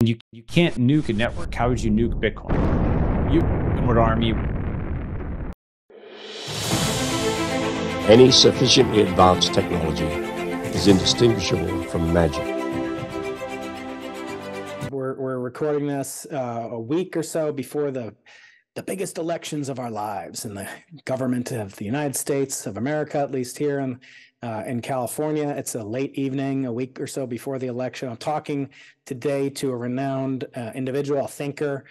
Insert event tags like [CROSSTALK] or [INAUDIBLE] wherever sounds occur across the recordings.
You you can't nuke a network. How would you nuke Bitcoin? You would army. Any sufficiently advanced technology is indistinguishable from magic. We're, we're recording this uh, a week or so before the the biggest elections of our lives in the government of the United States of America, at least here in uh, in California. It's a late evening, a week or so before the election. I'm talking today to a renowned uh, individual, a thinker,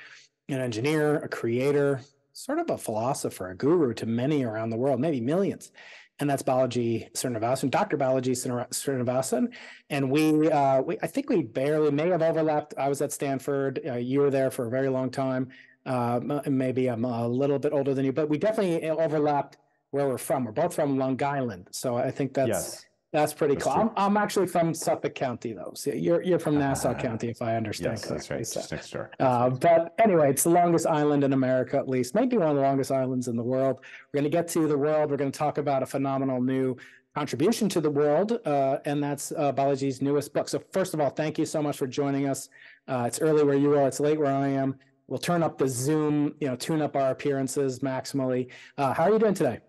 an engineer, a creator, sort of a philosopher, a guru to many around the world, maybe millions. And that's Balaji Srinivasan, Dr. Balaji Srinivasan. And we, uh, we, I think we barely may have overlapped. I was at Stanford. Uh, you were there for a very long time. Uh, maybe I'm a little bit older than you, but we definitely overlapped where we're from. We're both from Long Island, so I think that's Yes. that's pretty That's cool. I'm, I'm actually from Suffolk County, though. So you're you're from Nassau Ah, County, if I understand Yes, that's right. So, Just next door. uh, but anyway, it's the longest island in America, at least, maybe one of the longest islands in the world. We're going to get to the world. We're going to talk about a phenomenal new contribution to the world, uh, and that's uh, Balaji's newest book. So first of all, thank you so much for joining us. Uh, it's early where you are. It's late where I am. We'll turn up the Zoom, you know, tune up our appearances maximally. Uh, how are you doing today?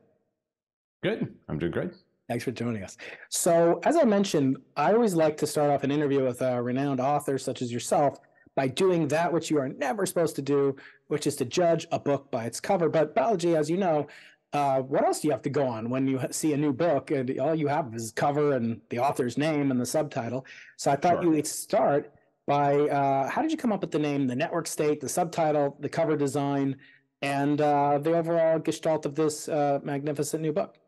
Good. I'm doing great. Thanks for joining us. So, as I mentioned, I always like to start off an interview with a renowned author such as yourself by doing that which you are never supposed to do, which is to judge a book by its cover. But Balaji, as you know, uh, what else do you have to go on when you see a new book and all you have is cover and the author's name and the subtitle? So I thought Sure. you would start by uh, how did you come up with the name, the network state, the subtitle, the cover design, and uh, the overall gestalt of this uh, magnificent new book?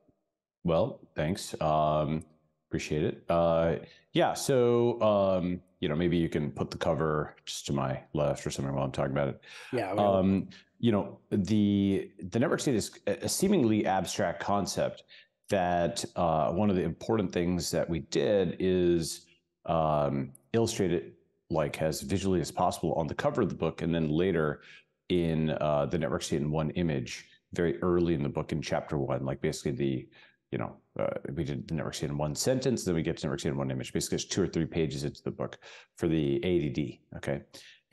Well, thanks. Um, appreciate it. Uh, yeah. So, um, you know, maybe you can put the cover just to my left or something while I'm talking about it. Yeah. Um, you know, the the network state is a seemingly abstract concept that uh, one of the important things that we did is um, illustrate it like as visually as possible on the cover of the book, and then later in uh, the network state in one image, very early in the book in chapter one, like basically the you know, uh, we did the network in one sentence, then we get to network state in one image. Basically, it's two or three pages into the book for the ADD. Okay. [LAUGHS]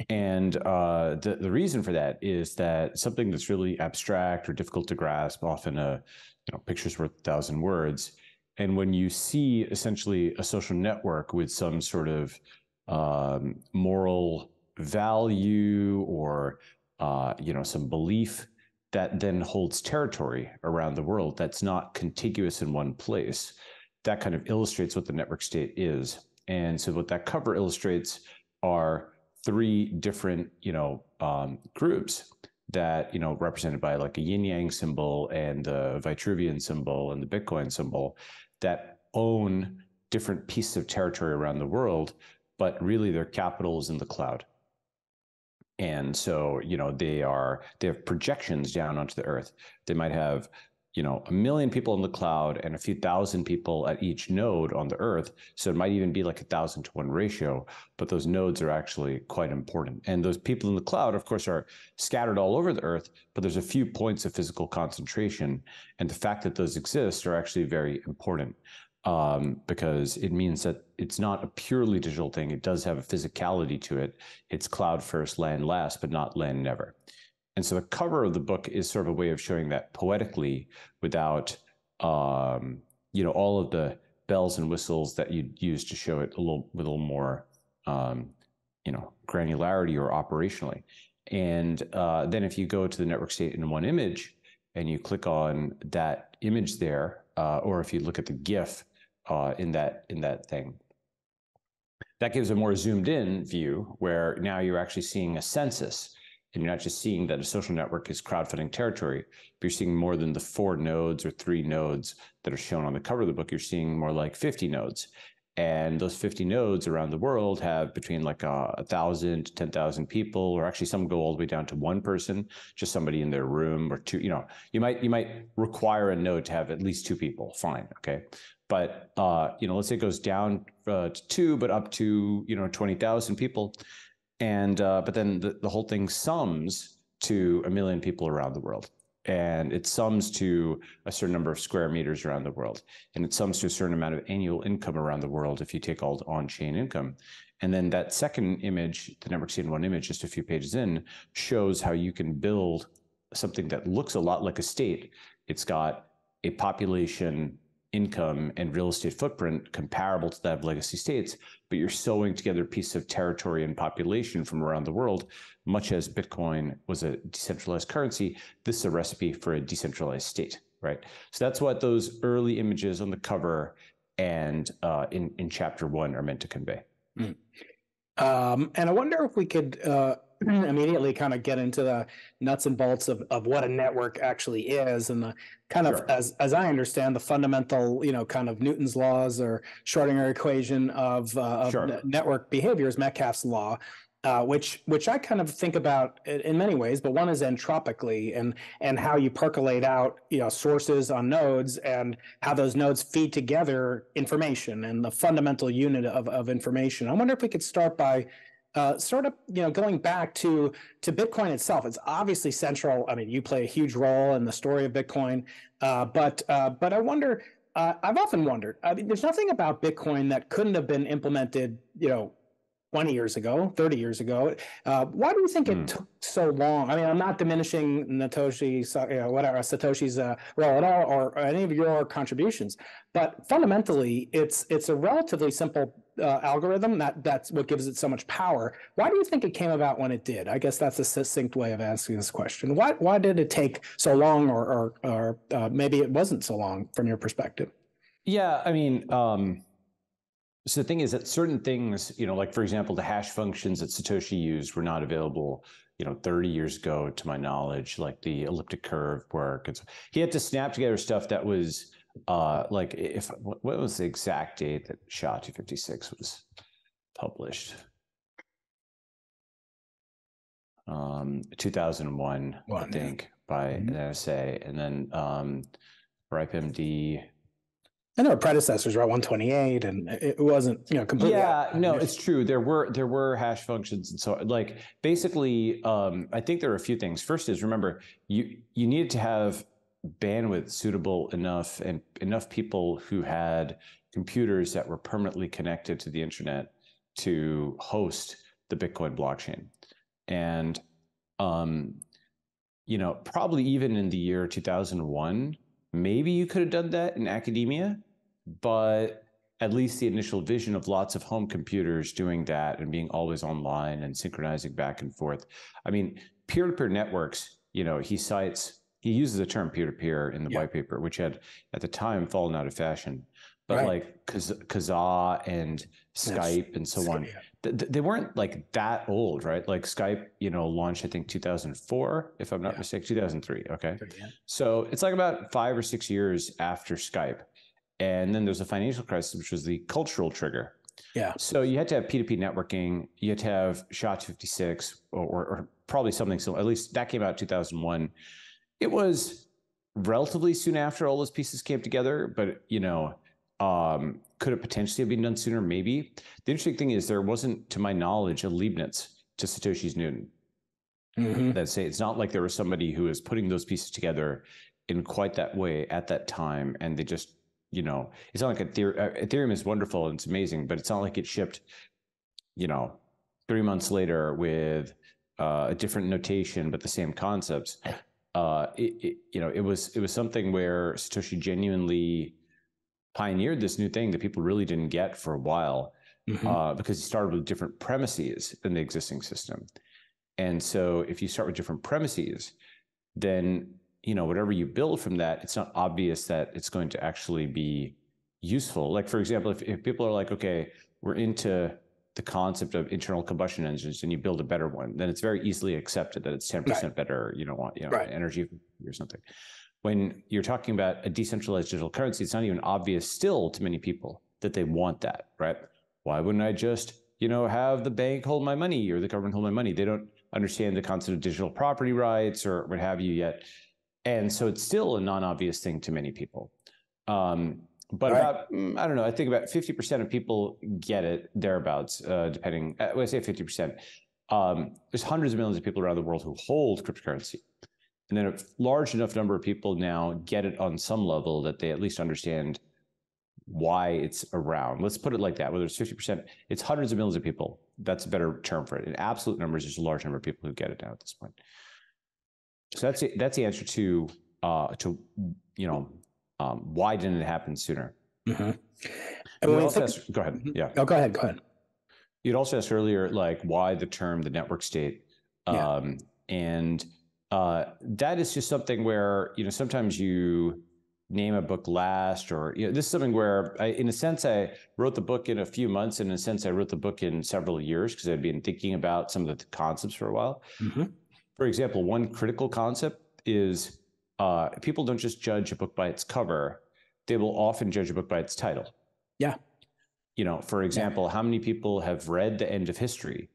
And uh, the, the reason for that is that something that's really abstract or difficult to grasp, often a you know, picture's worth a thousand words. And when you see essentially a social network with some sort of um, moral value or uh, you know some belief that then holds territory around the world that's not contiguous in one place. That kind of illustrates what the network state is. And so what that cover illustrates are three different, you know, um, groups that, you know, represented by like a yin yang symbol and the Vitruvian symbol and the Bitcoin symbol that own different pieces of territory around the world, but really their capital is in the cloud and so you know they are they have projections down onto the earth. They might have you know a million people in the cloud and a few thousand people at each node on the earth. So it might even be like a thousand to one ratio but those nodes are actually quite important. And those people in the cloud of course are scattered all over the earth but there's a few points of physical concentration. And the fact that those exist are actually very important um, because it means that it's not a purely digital thing. It does have a physicality to it. It's cloud first, land last, but not land never. And so the cover of the book is sort of a way of showing that poetically without, um, you know, all of the bells and whistles that you'd use to show it a little with a little more, um, you know, granularity or operationally. And uh, then if you go to the network state in one image and you click on that image there, uh, or if you look at the GIF uh, in that in that thing. That gives a more zoomed in view where now you're actually seeing a census and you're not just seeing that a social network is crowdfunding territory, but you're seeing more than the four nodes or three nodes that are shown on the cover of the book. You're seeing more like 50 nodes. And those 50 nodes around the world have between like a, a thousand to 10,000 people, or actually some go all the way down to one person, just somebody in their room or two, you know, you might, you might require a node to have at least two people. Fine. Okay but uh, you know, let's say it goes down uh, to two, but up to you know twenty thousand people, and uh, but then the, the whole thing sums to a million people around the world, and it sums to a certain number of square meters around the world, and it sums to a certain amount of annual income around the world if you take all on-chain income, And then that second image, the network seed in one image, just a few pages in, shows how you can build something that looks a lot like a state. It's got a population, income, and real estate footprint comparable to that of legacy states, but you're sewing together a piece of territory and population from around the world, much as Bitcoin was a decentralized currency. This is a recipe for a decentralized state, right? So that's what those early images on the cover and uh, in in chapter one are meant to convey. Mm. Um, and I wonder if we could uh, [CLEARS THROAT] immediately kind of get into the nuts and bolts of, of what a network actually is and the kind of sure. as as I understand the fundamental you know kind of Newton's laws or Schrodinger equation of, uh, of sure. network behaviors Metcalfe's law uh, which which I kind of think about in many ways, but one is entropically and and how you percolate out you know sources on nodes and how those nodes feed together information and the fundamental unit of, of information. I wonder if we could start by uh, sort of you know going back to to Bitcoin itself. It's obviously central. I mean, you play a huge role in the story of Bitcoin, uh, but uh, but I wonder. Uh, I've often wondered. I mean, there's nothing about Bitcoin that couldn't have been implemented, you know, 20 years ago, 30 years ago. Uh, why do you think it mm. took so long? I mean, I'm not diminishing Natoshi, you know, whatever Satoshi's uh, role at all, or, or, any of your contributions, but fundamentally, it's it's a relatively simple uh, algorithm that that's what gives it so much power. Why do you think it came about when it did? I guess that's a succinct way of asking this question. Why why did it take so long, or or, or uh, maybe it wasn't so long from your perspective? Yeah, I mean. Um so the thing is that certain things, you know, like for example, the hash functions that Satoshi used were not available, you know, 30 years ago, to my knowledge, like the elliptic curve work. And so he had to snap together stuff that was uh like if what was the exact date that SHA-256 was published? Um 2001, One, I think, by mm-hmm. NSA. And then um RIPE-MD I know predecessors were at 128 and it wasn't, you know, completely. Yeah, no, it's true. There were there were hash functions and so like basically um, I think there are a few things. First is remember you you needed to have bandwidth suitable enough and enough people who had computers that were permanently connected to the internet to host the Bitcoin blockchain. And um, you know, probably even in the year 2001, maybe you could have done that in academia but at least the initial vision of lots of home computers doing that and being always online and synchronizing back and forth. I mean, peer to peer networks, you know, he cites, he uses the term peer to peer in the yeah. white paper, which had at the time fallen out of fashion. But right. like Kazaa and Skype yes. and so on, yeah. they weren't like that old, right? Like Skype, you know, launched, I think 2004, if I'm not yeah. mistaken, 2003. Okay. So it's like about five or six years after Skype. And then there's a financial crisis, which was the cultural trigger. Yeah. So you had to have P2P networking. You had to have SHA-256 or, or, or probably something similar. At least that came out 2001. It was relatively soon after all those pieces came together, but you know, um, could it potentially have been done sooner? Maybe. The interesting thing is there wasn't, to my knowledge, a Leibniz to Satoshi's Newton. Mm-hmm. That say it's not like there was somebody who was putting those pieces together in quite that way at that time, and they just you know, it's not like Ether- uh, Ethereum is wonderful and it's amazing, but it's not like it shipped, you know, three months later with uh, a different notation but the same concepts. Uh, it, it, you know, it was it was something where Satoshi genuinely pioneered this new thing that people really didn't get for a while mm-hmm. uh, because he started with different premises than the existing system. And so, if you start with different premises, then you know whatever you build from that it's not obvious that it's going to actually be useful like for example if, if people are like okay we're into the concept of internal combustion engines and you build a better one then it's very easily accepted that it's 10% right. better you know you know right. energy or something when you're talking about a decentralized digital currency it's not even obvious still to many people that they want that right why wouldn't i just you know have the bank hold my money or the government hold my money they don't understand the concept of digital property rights or what have you yet and so it's still a non-obvious thing to many people. Um, but right. about I don't know. I think about fifty percent of people get it thereabouts, uh, depending. Uh, when I say fifty percent, um, there's hundreds of millions of people around the world who hold cryptocurrency, and then a large enough number of people now get it on some level that they at least understand why it's around. Let's put it like that. Whether it's 50%, it's hundreds of millions of people. That's a better term for it. In absolute numbers, there's a large number of people who get it now at this point. So that's it. That's the answer to uh, to you know um, why didn't it happen sooner? Mm-hmm. And also asked, go ahead. Mm-hmm. Yeah. Oh, go ahead. Go ahead. You'd also asked earlier, like why the term the network state, um, yeah. and uh, that is just something where you know sometimes you name a book last or you know this is something where I, in a sense i wrote the book in a few months And in a sense i wrote the book in several years because i'd been thinking about some of the concepts for a while mm-hmm. for example one critical concept is uh, people don't just judge a book by its cover they will often judge a book by its title yeah you know for example yeah. how many people have read the end of history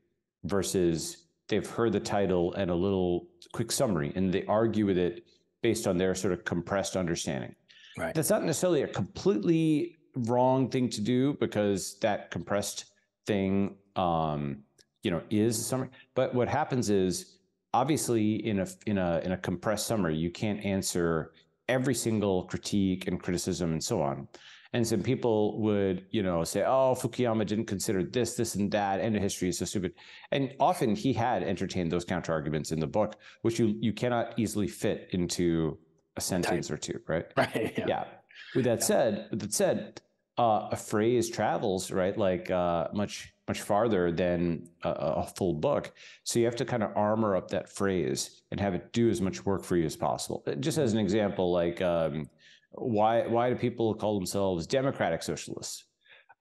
versus they've heard the title and a little quick summary and they argue with it based on their sort of compressed understanding Right. That's not necessarily a completely wrong thing to do because that compressed thing, um, you know, is a summary. But what happens is obviously in a in a in a compressed summary, you can't answer every single critique and criticism and so on. And some people would, you know, say, "Oh, Fukuyama didn't consider this, this, and that. End of history is so stupid." And often he had entertained those counter arguments in the book, which you you cannot easily fit into a sentence Type. or two, right? [LAUGHS] Right. Yeah. yeah. With that yeah. said, with that said, uh, a phrase travels right like uh, much much farther than a, a, full book. So you have to kind of armor up that phrase and have it do as much work for you as possible. Uh, just as an example, like um, why why do people call themselves democratic socialists?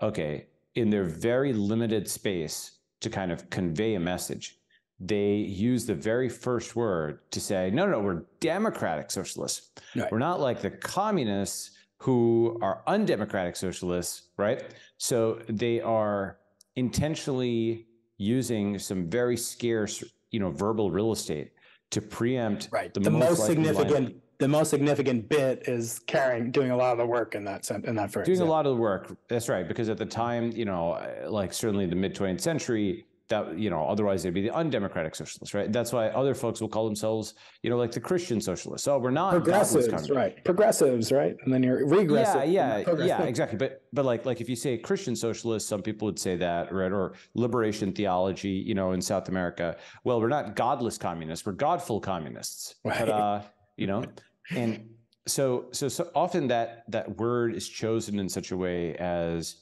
Okay, in their very limited space to kind of convey a message, they use the very first word to say, no, no, we're democratic socialists. Right. We're not like the communists who are undemocratic socialists, right? So they are intentionally using some very scarce, you know, verbal real estate to preempt right. the, the most, most significant. Line. The most significant bit is carrying, doing a lot of the work in that sense, in that phrase. Doing yeah. a lot of the work. That's right. Because at the time, you know, like certainly the mid 20th century, that you know otherwise they'd be the undemocratic socialists right? That's why other folks will call themselves you know like the christian socialists. So we're not progressives right. Progressives right? And then you're regressive. Yeah yeah yeah exactly. But but like like if you say christian socialists some people would say that right? Or liberation theology you know in south america. Well we're not godless communists we're godful communists. Right. but uh you know and so so so often that that word is chosen in such a way as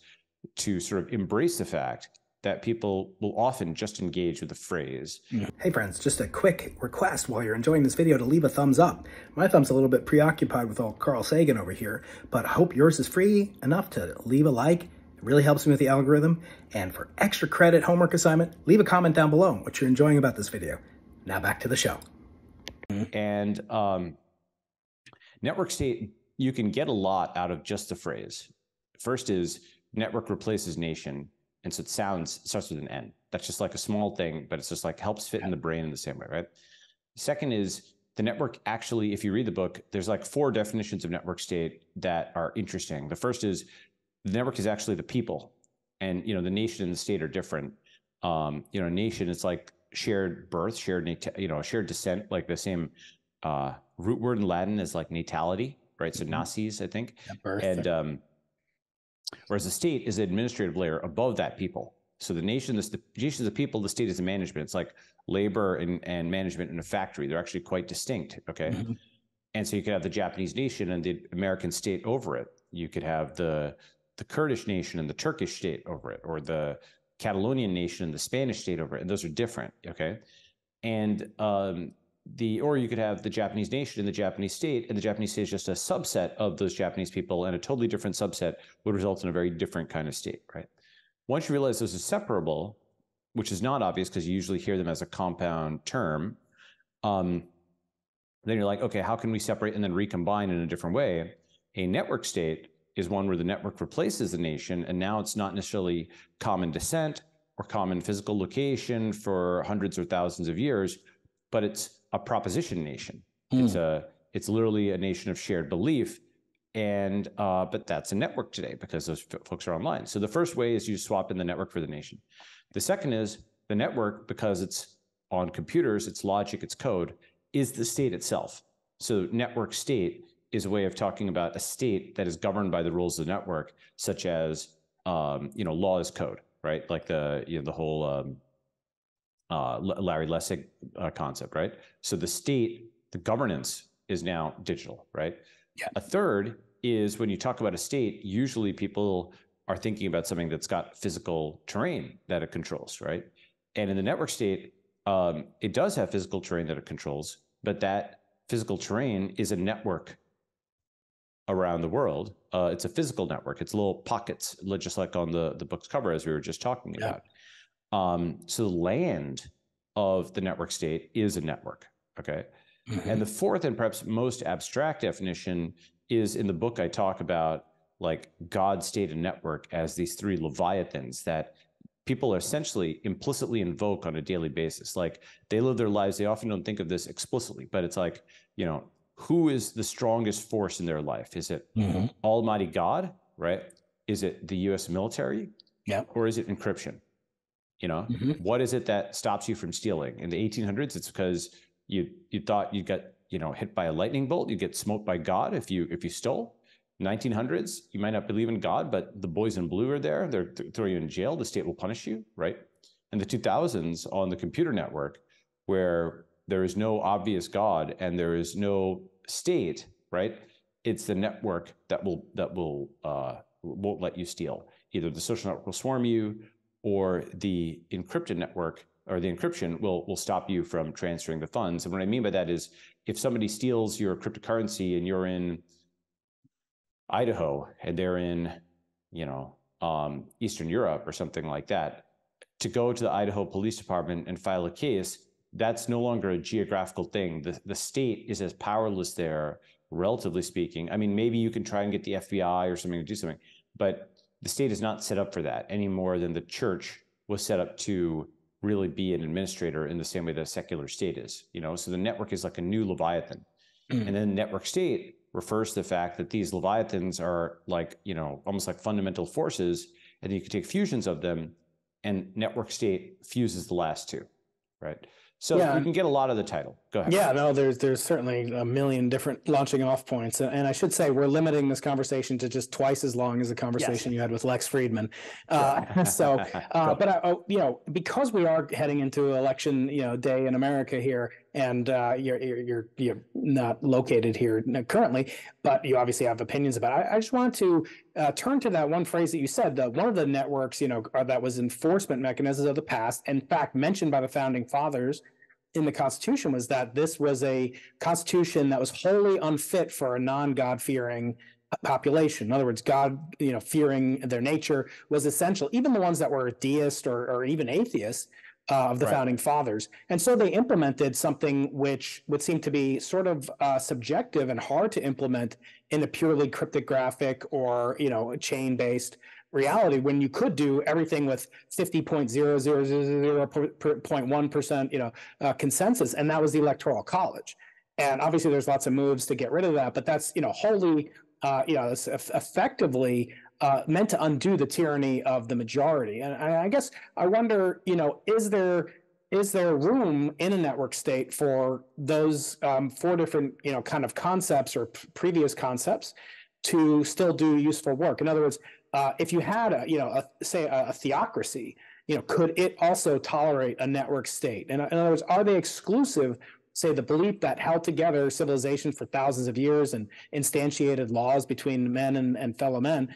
to sort of embrace the fact that people will often just engage with the phrase. Hey friends, just a quick request while you're enjoying this video to leave a thumbs up. My thumb's a little bit preoccupied with all Carl Sagan over here, but I hope yours is free enough to leave a like. It really helps me with the algorithm. And for extra credit homework assignment, leave a comment down below what you're enjoying about this video. Now back to the show. And um, network state, you can get a lot out of just the phrase. First is network replaces nation and so it sounds it starts with an N. That's just like a small thing, but it's just like helps fit in the brain in the same way, right? Second is the network actually, if you read the book, there's like four definitions of network state that are interesting. The first is the network is actually the people, and you know the nation and the state are different. Um, you know, nation is like shared birth, shared you know, shared descent, like the same uh, root word in Latin is like natality, right? So mm-hmm. nasis, I think, yeah, and um, Whereas the state is the administrative layer above that people. So the nation, the, nation is the people, the state is the management. It's like labor and, and management in a factory. They're actually quite distinct. Okay. Mm-hmm. And so you could have the Japanese nation and the American state over it. You could have the the Kurdish nation and the Turkish state over it, or the Catalonian nation and the Spanish state over it. And those are different. Okay. And um, the or you could have the Japanese nation and the Japanese state, and the Japanese state is just a subset of those Japanese people, and a totally different subset would result in a very different kind of state, right? Once you realize those are separable, which is not obvious because you usually hear them as a compound term, um, then you're like, okay, how can we separate and then recombine in a different way? A network state is one where the network replaces the nation, and now it's not necessarily common descent or common physical location for hundreds or thousands of years, but it's a proposition nation. Mm. It's a it's literally a nation of shared belief, and uh, but that's a network today because those folks are online. So the first way is you swap in the network for the nation. The second is the network because it's on computers, it's logic, it's code, is the state itself. So network state is a way of talking about a state that is governed by the rules of the network, such as um, you know law is code, right? Like the you know the whole um, uh, Larry Lessig uh, concept, right? So the state, the governance is now digital, right? Yeah. A third is when you talk about a state, usually people are thinking about something that's got physical terrain that it controls, right? And in the network state, um, it does have physical terrain that it controls, but that physical terrain is a network around the world. Uh, it's a physical network. It's little pockets, just like on the the book's cover, as we were just talking Yeah. about. Um, so the land of the network state is a network. Okay. Mm-hmm. And the fourth and perhaps most abstract definition is in the book I talk about like God, state, and network as these three leviathans that people are essentially implicitly invoke on a daily basis. Like they live their lives, they often don't think of this explicitly, but it's like, you know, who is the strongest force in their life? Is it Mhm. Almighty God, right? Is it the US military? Yeah. Or is it encryption? You know, Mhm. what is it that stops you from stealing? In the 1800s, it's because you you thought you got you know hit by a lightning bolt, you get smoked by God if you if you stole. 1900s, you might not believe in God, but the boys in blue are there. They're th- throw you in jail. The state will punish you, right? In the 2000s, on the computer network, where there is no obvious God and there is no state, right? It's the network that will that will uh, won't let you steal. Either the social network will swarm you, or the encrypted network or the encryption will will stop you from transferring the funds. And what I mean by that is if somebody steals your cryptocurrency and you're in Idaho and they're in, you know, um, Eastern Europe or something like that, to go to the Idaho Police Department and file a case, that's no longer a geographical thing. The the state is as powerless there, relatively speaking. I mean, maybe you can try and get the FBI or something to do something, but the state is not set up for that any more than the church was set up to really be an administrator in the same way that a secular state is. You know, so the network is like a new leviathan, Mm. and then network state refers to the fact that these leviathans are like you know almost like fundamental forces, and you can take fusions of them, and network state fuses the last two, right? So Yeah. you can get a lot of the title. Go ahead. Yeah, no, there's there's certainly a million different launching off points, and I should say we're limiting this conversation to just twice as long as the conversation you had with Lex Fridman. Uh, [LAUGHS] so, uh, but I, oh, you know, because we are heading into election, you know, day in America here, and uh, you're, you're you're not located here currently, but you obviously have opinions about. it. I, I just want to uh, turn to that one phrase that you said. That one of the networks, you know, that was enforcement mechanisms of the past. In fact, mentioned by the founding fathers in the Constitution was that this was a constitution that was wholly unfit for a non-God fearing population. In other words, God, you know, fearing their nature was essential. Even the ones that were deist or, or even atheists uh, of the Right. founding fathers, and so they implemented something which would seem to be sort of uh, subjective and hard to implement in a purely cryptographic or you know chain-based reality when you could do everything with 50.0000.1% you know uh, consensus and that was the electoral college and obviously there's lots of moves to get rid of that but that's you know wholly uh, you know effectively uh, meant to undo the tyranny of the majority. And, i guess i wonder you know is there is there room in a network state for those um, four different you know kind of concepts or p- previous concepts to still do useful work? In other words uh, if you had a you know a, say a, a theocracy you know could it also tolerate a network state? And in other words are they exclusive say the belief that held together civilization for thousands of years and instantiated laws between men and, and fellow men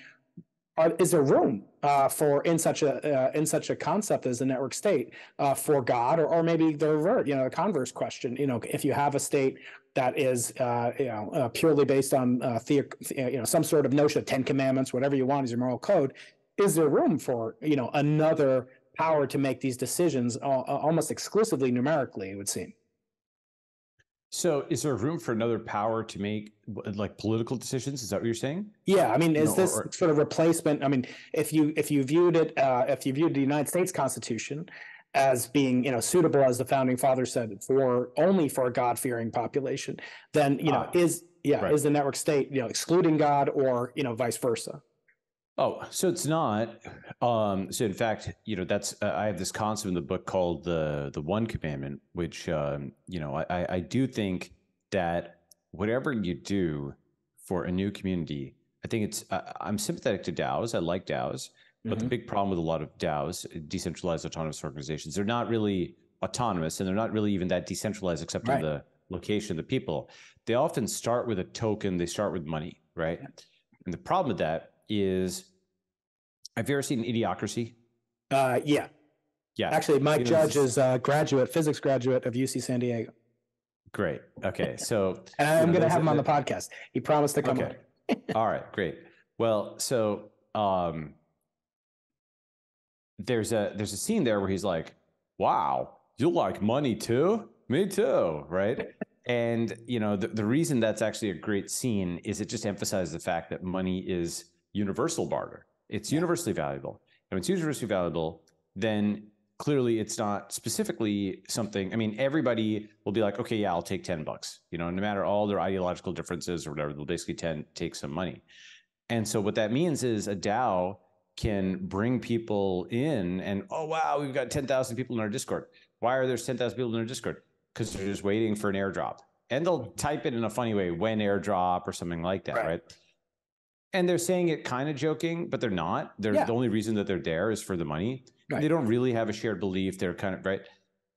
are, is there room uh, for in such a uh, in such a concept as a network state uh, for God or, or maybe the revert you know the converse question you know if you have a state that is uh, you know uh, purely based on uh, theo- you know some sort of notion of Ten Commandments whatever you want is your moral code is there room for you know another power to make these decisions al- almost exclusively numerically it would seem So is there room for another power to make like political decisions? Is that what you're saying? Yeah, I mean, is No, this or- sort of replacement? I mean, if you if you viewed it, uh, if you viewed the United States Constitution as being, you know, suitable as the founding fathers said for only for a God fearing population, then you know, Ah, is yeah, right. is the network state you know excluding God or you know vice versa? Oh, so it's not. Um, so in fact, you know, that's uh, I have this concept in the book called the the One Commandment, which um, you know I, I I do think that whatever you do, for a new community, I think it's uh, I'm sympathetic to DAOs. I like DAOs, but the Mhm. big problem with a lot of DAOs, decentralized autonomous organizations, they're not really autonomous and they're not really even that decentralized except Right. in the location of the people. They often start with a token, they start with money, right? And the problem with that is have you ever seen Idiocracy? Uh, yeah, Yeah. actually, Mike Judge is a graduate, physics graduate of UC San Diego, Great. Okay. So [LAUGHS] and I'm going to have him on the podcast. He promised to come Okay. on. [LAUGHS] All right, great. Well, so um there's a there's a scene there where he's like, "Wow, you like money too? Me too, right?" And you know, the, the reason that's actually a great scene is it just emphasizes the fact that money is universal barter. It's Yeah. universally valuable. And when it's universally valuable, then clearly it's not specifically something. I mean, everybody will be like, okay, yeah, I'll take 10 bucks. You know, no matter all their ideological differences or whatever, they'll basically tend take some money. And so what that means is a DAO can bring people in and oh wow, we've got 10,000 people in our Discord. Why are there 10,000 people in our Discord? Because they're just waiting for an airdrop. And they'll type it in a funny way, when airdrop or something like that, Right. right? And they're saying it kind of joking, but they're not. They're Yeah. the only reason that they're there is for the money. Right. They don't really have a shared belief. They're kind of right.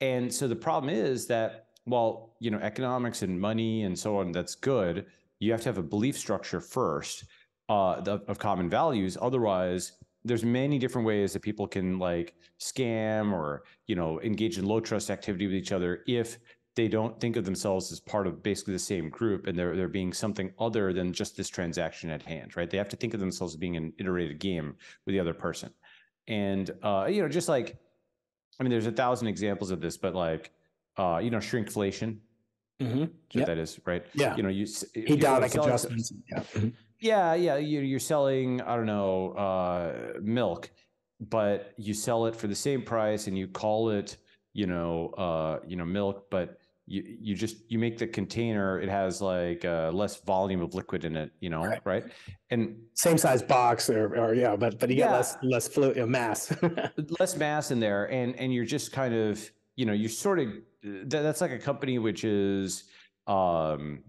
And so the problem is that while you know economics and money and so on, that's good. You have to have a belief structure first uh, the- of common values. Otherwise, there's many different ways that people can like scam or you know engage in low trust activity with each other if they don't think of themselves as part of basically the same group and they're they're being something other than just this transaction at hand, right? They have to think of themselves as being an iterated game with the other person. And uh, you know, just like I mean, there's a thousand examples of this, but like uh, you know, shrinkflation, Mhm. Yep. that is, right? Yeah. You know, you Hedonic selling- adjustments. Yeah. Mhm. yeah, yeah. You, you're selling, I don't know, uh, milk, but you sell it for the same price, and you call it, you know, uh, you know, milk, but you you just you make the container. It has like uh, less volume of liquid in it, you know, Right. right? And Same size box, or, or yeah, but but you get Yeah. less less fluid uh, mass. [LAUGHS] less mass in there and and you're just kind of you know you're sort of that, that's like a company which is um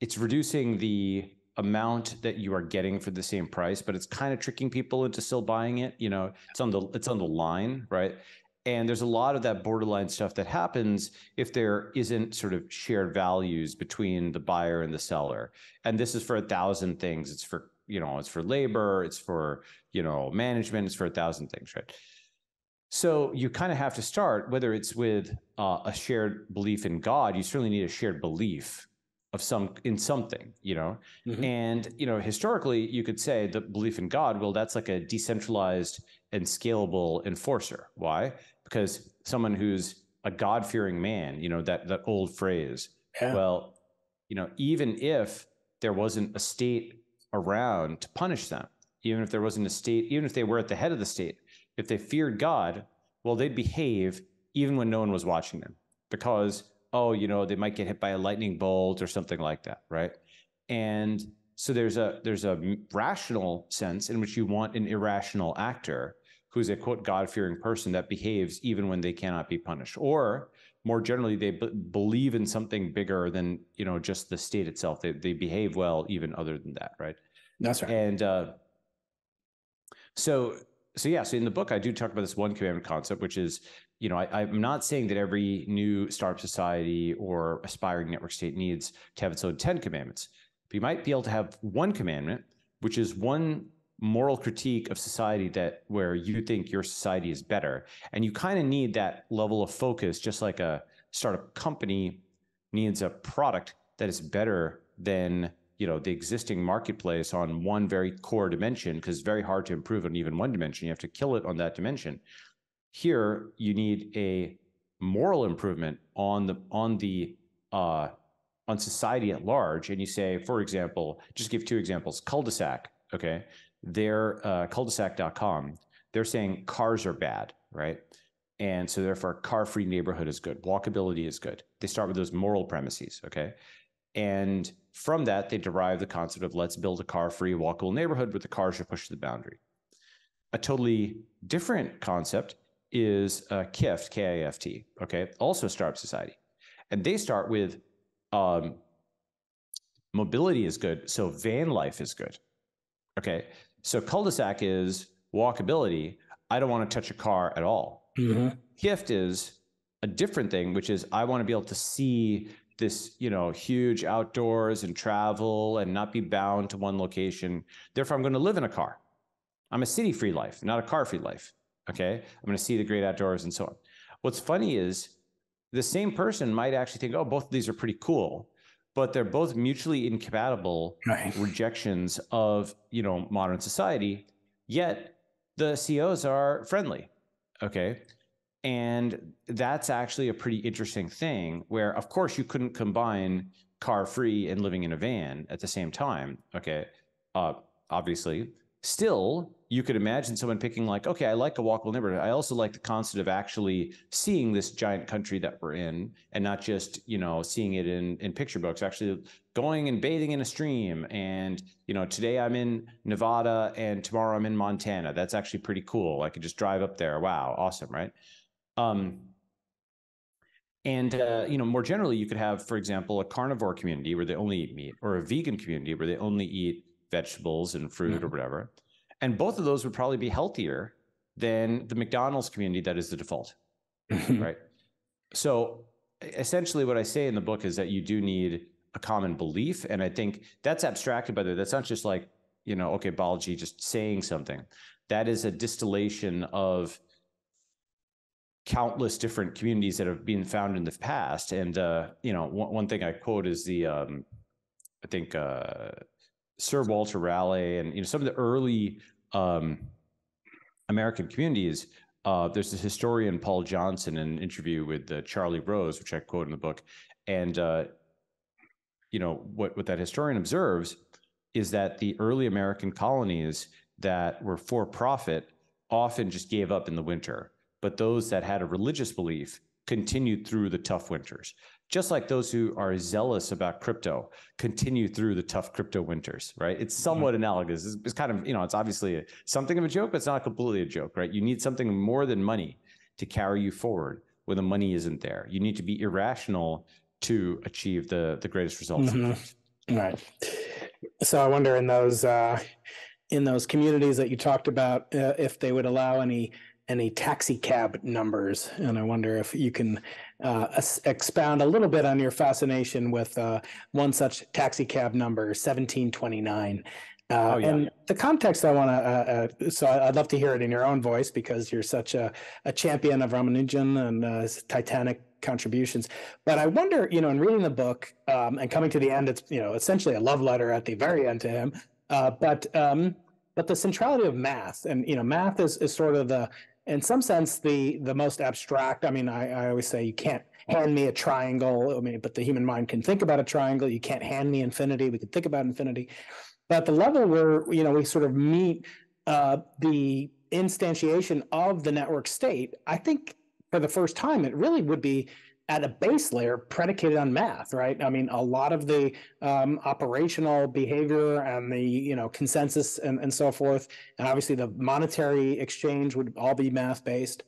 it's reducing the amount that you are getting for the same price but it's kind of tricking people into still buying it you know it's on the it's on the line right and there's a lot of that borderline stuff that happens if there isn't sort of shared values between the buyer and the seller. And this is for a thousand things. It's for you know it's for labor it's for you know management it's for a thousand things right? So you kind of have to start whether it's with uh, a shared belief in god you certainly need a shared belief of some in something you know? Mhm. and you know historically you could say the belief in god well that's like a decentralized and scalable enforcer. Why because someone who's a god-fearing man you know that that old phrase Yeah. well you know even if there wasn't a state around to punish them even if there wasn't a state even if they were at the head of the state if they feared god well they'd behave even when no one was watching them because oh you know they might get hit by a lightning bolt or something like that right and so there's a there's a rational sense in which you want an irrational actor who's a quote god-fearing person that behaves even when they cannot be punished. Or more generally they b- believe in something bigger than you know just the state itself. They, they behave well even other than that right? That's right. and uh, so, so yeah, so in the book, I do talk about this one commandment concept, which is, you know, I, I'm not saying that every new startup society or aspiring network state needs to have its own 10 commandments, but you might be able to have one commandment, which is one moral critique of society that where you think your society is better. And you kind of need that level of focus, just like a startup company needs a product that is better than you know the existing marketplace on one very core dimension because it's very hard to improve on even one dimension. You have to kill it on that dimension. Here you need a moral improvement on the on the uh on society at large. And you say for example just give two examples Culdesac okay they're uh, Culdesac.com they're saying cars are bad right and so therefore car free neighborhood is good walkability is good they start with those moral premises okay and from that, they derive the concept of let's build a car free, walkable neighborhood where the cars should push the boundary. A totally different concept is uh, KIFT, K I F T, okay, also startup society. And they start with um, Mobility is good. So van life is good. Okay. So Culdesac is walkability. I don't want to touch a car at all. Mhm. Kift is a different thing, which is I want to be able to see this, you know, huge outdoors and travel and not be bound to one location. Therefore, I'm going to live in a car. I'm a city free life, not a car free life. Okay. I'm going to see the great outdoors and so on. What's funny is the same person might actually think, oh, both of these are pretty cool, but they're both mutually incompatible Right. rejections of you know modern society yet the COs are friendly okay and that's actually a pretty interesting thing where of course you couldn't combine car free and living in a van at the same time okay uh, obviously still you could imagine someone picking like okay i like a walkable neighborhood i also like the concept of actually seeing this giant country that we're in and not just you know seeing it in in picture books. Actually going and bathing in a stream and you know today i'm in nevada and tomorrow i'm in montana. That's actually pretty cool. I could just drive up there. Wow. Awesome right? Um and uh, you know more generally you could have for example a carnivore community where they only eat meat or a vegan community where they only eat vegetables and fruit or whatever. And both of those would probably be healthier than the mcdonald's community that is the default right? So essentially what i say in the book is that you do need a common belief and i think that's abstracted by the that's not just like you know okay Balaji just saying something. That is a distillation of countless different communities that have been found in the past. And uh you know one, one thing i quote is the um i think uh sir walter raleigh and you know some of the early um american communities uh, there's this historian Paul Johnson in an interview with uh, Charlie Rose, which I quote in the book, and uh, you know what what that historian observes is that the early American colonies that were for profit often just gave up in the winter, but those that had a religious belief continued through the tough winters. Just like those who are zealous about crypto continue through the tough crypto winters, right? It's somewhat analogous. It's, it's kind of, you know, it's obviously a, something of a joke, but it's not completely a joke, right? You need something more than money to carry you forward when the money isn't there. You need to be irrational to achieve the the greatest results. Mhm. Right. So I wonder in those uh, in those communities that you talked about, uh, if they would allow any any taxi cab numbers, and I wonder if you can uh, expound a little bit on your fascination with uh, one such taxi cab number, seventeen twenty nine. Uh, Oh, yeah, and yeah. the context I want to, uh, uh, so I'd love to hear it in your own voice because you're such a, a champion of Ramanujan and uh, his Titanic contributions. But I wonder, you know, in reading the book um, and coming to the end, it's you know essentially a love letter at the very end to him. Uh, but um, but the centrality of math, and you know, math is is sort of the, in some sense, the the most abstract. I mean, I, I always say you can't hand me a triangle. I mean, but the human mind can think about a triangle. You can't hand me infinity. We can think about infinity. But the level where you know we sort of meet uh, the instantiation of the network state, I think for the first time, it really would be at a base layer predicated on math, right? I mean, a lot of the um, operational behavior and the you know consensus and, and so forth, and obviously the monetary exchange would all be math based.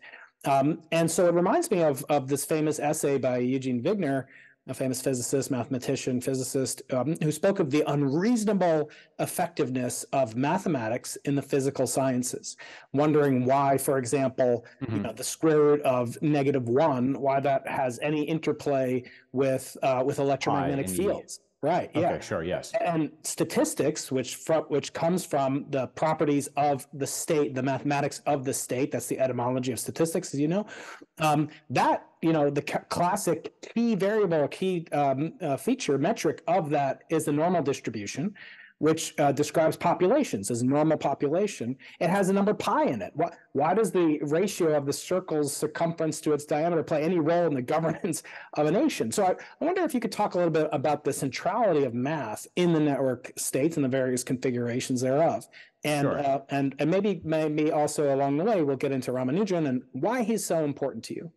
Um, and so it reminds me of of this famous essay by Eugene Wigner, a famous physicist, mathematician, physicist, um, who spoke of the unreasonable effectiveness of mathematics in the physical sciences, wondering why, for example, you Mhm. know, the square root of negative one, why that has any interplay with uh, with electromagnetic E. fields. Right. Yeah Okay, sure, yes. and statistics which from which comes from the properties of the state the mathematics of the state that's the etymology of statistics as you know um, that you know the ca- classic key variable key um, uh, feature metric of that is the normal distribution which uh, describes populations as normal population it has the number pi in it why, why does the ratio of the circle's circumference to its diameter play any role in the governance of a nation so I, I wonder if you could talk a little bit about the centrality of math in the network states and the various configurations thereof. And Sure. uh, and and maybe maybe also along the way we'll get into Ramanujan and why he's so important to you.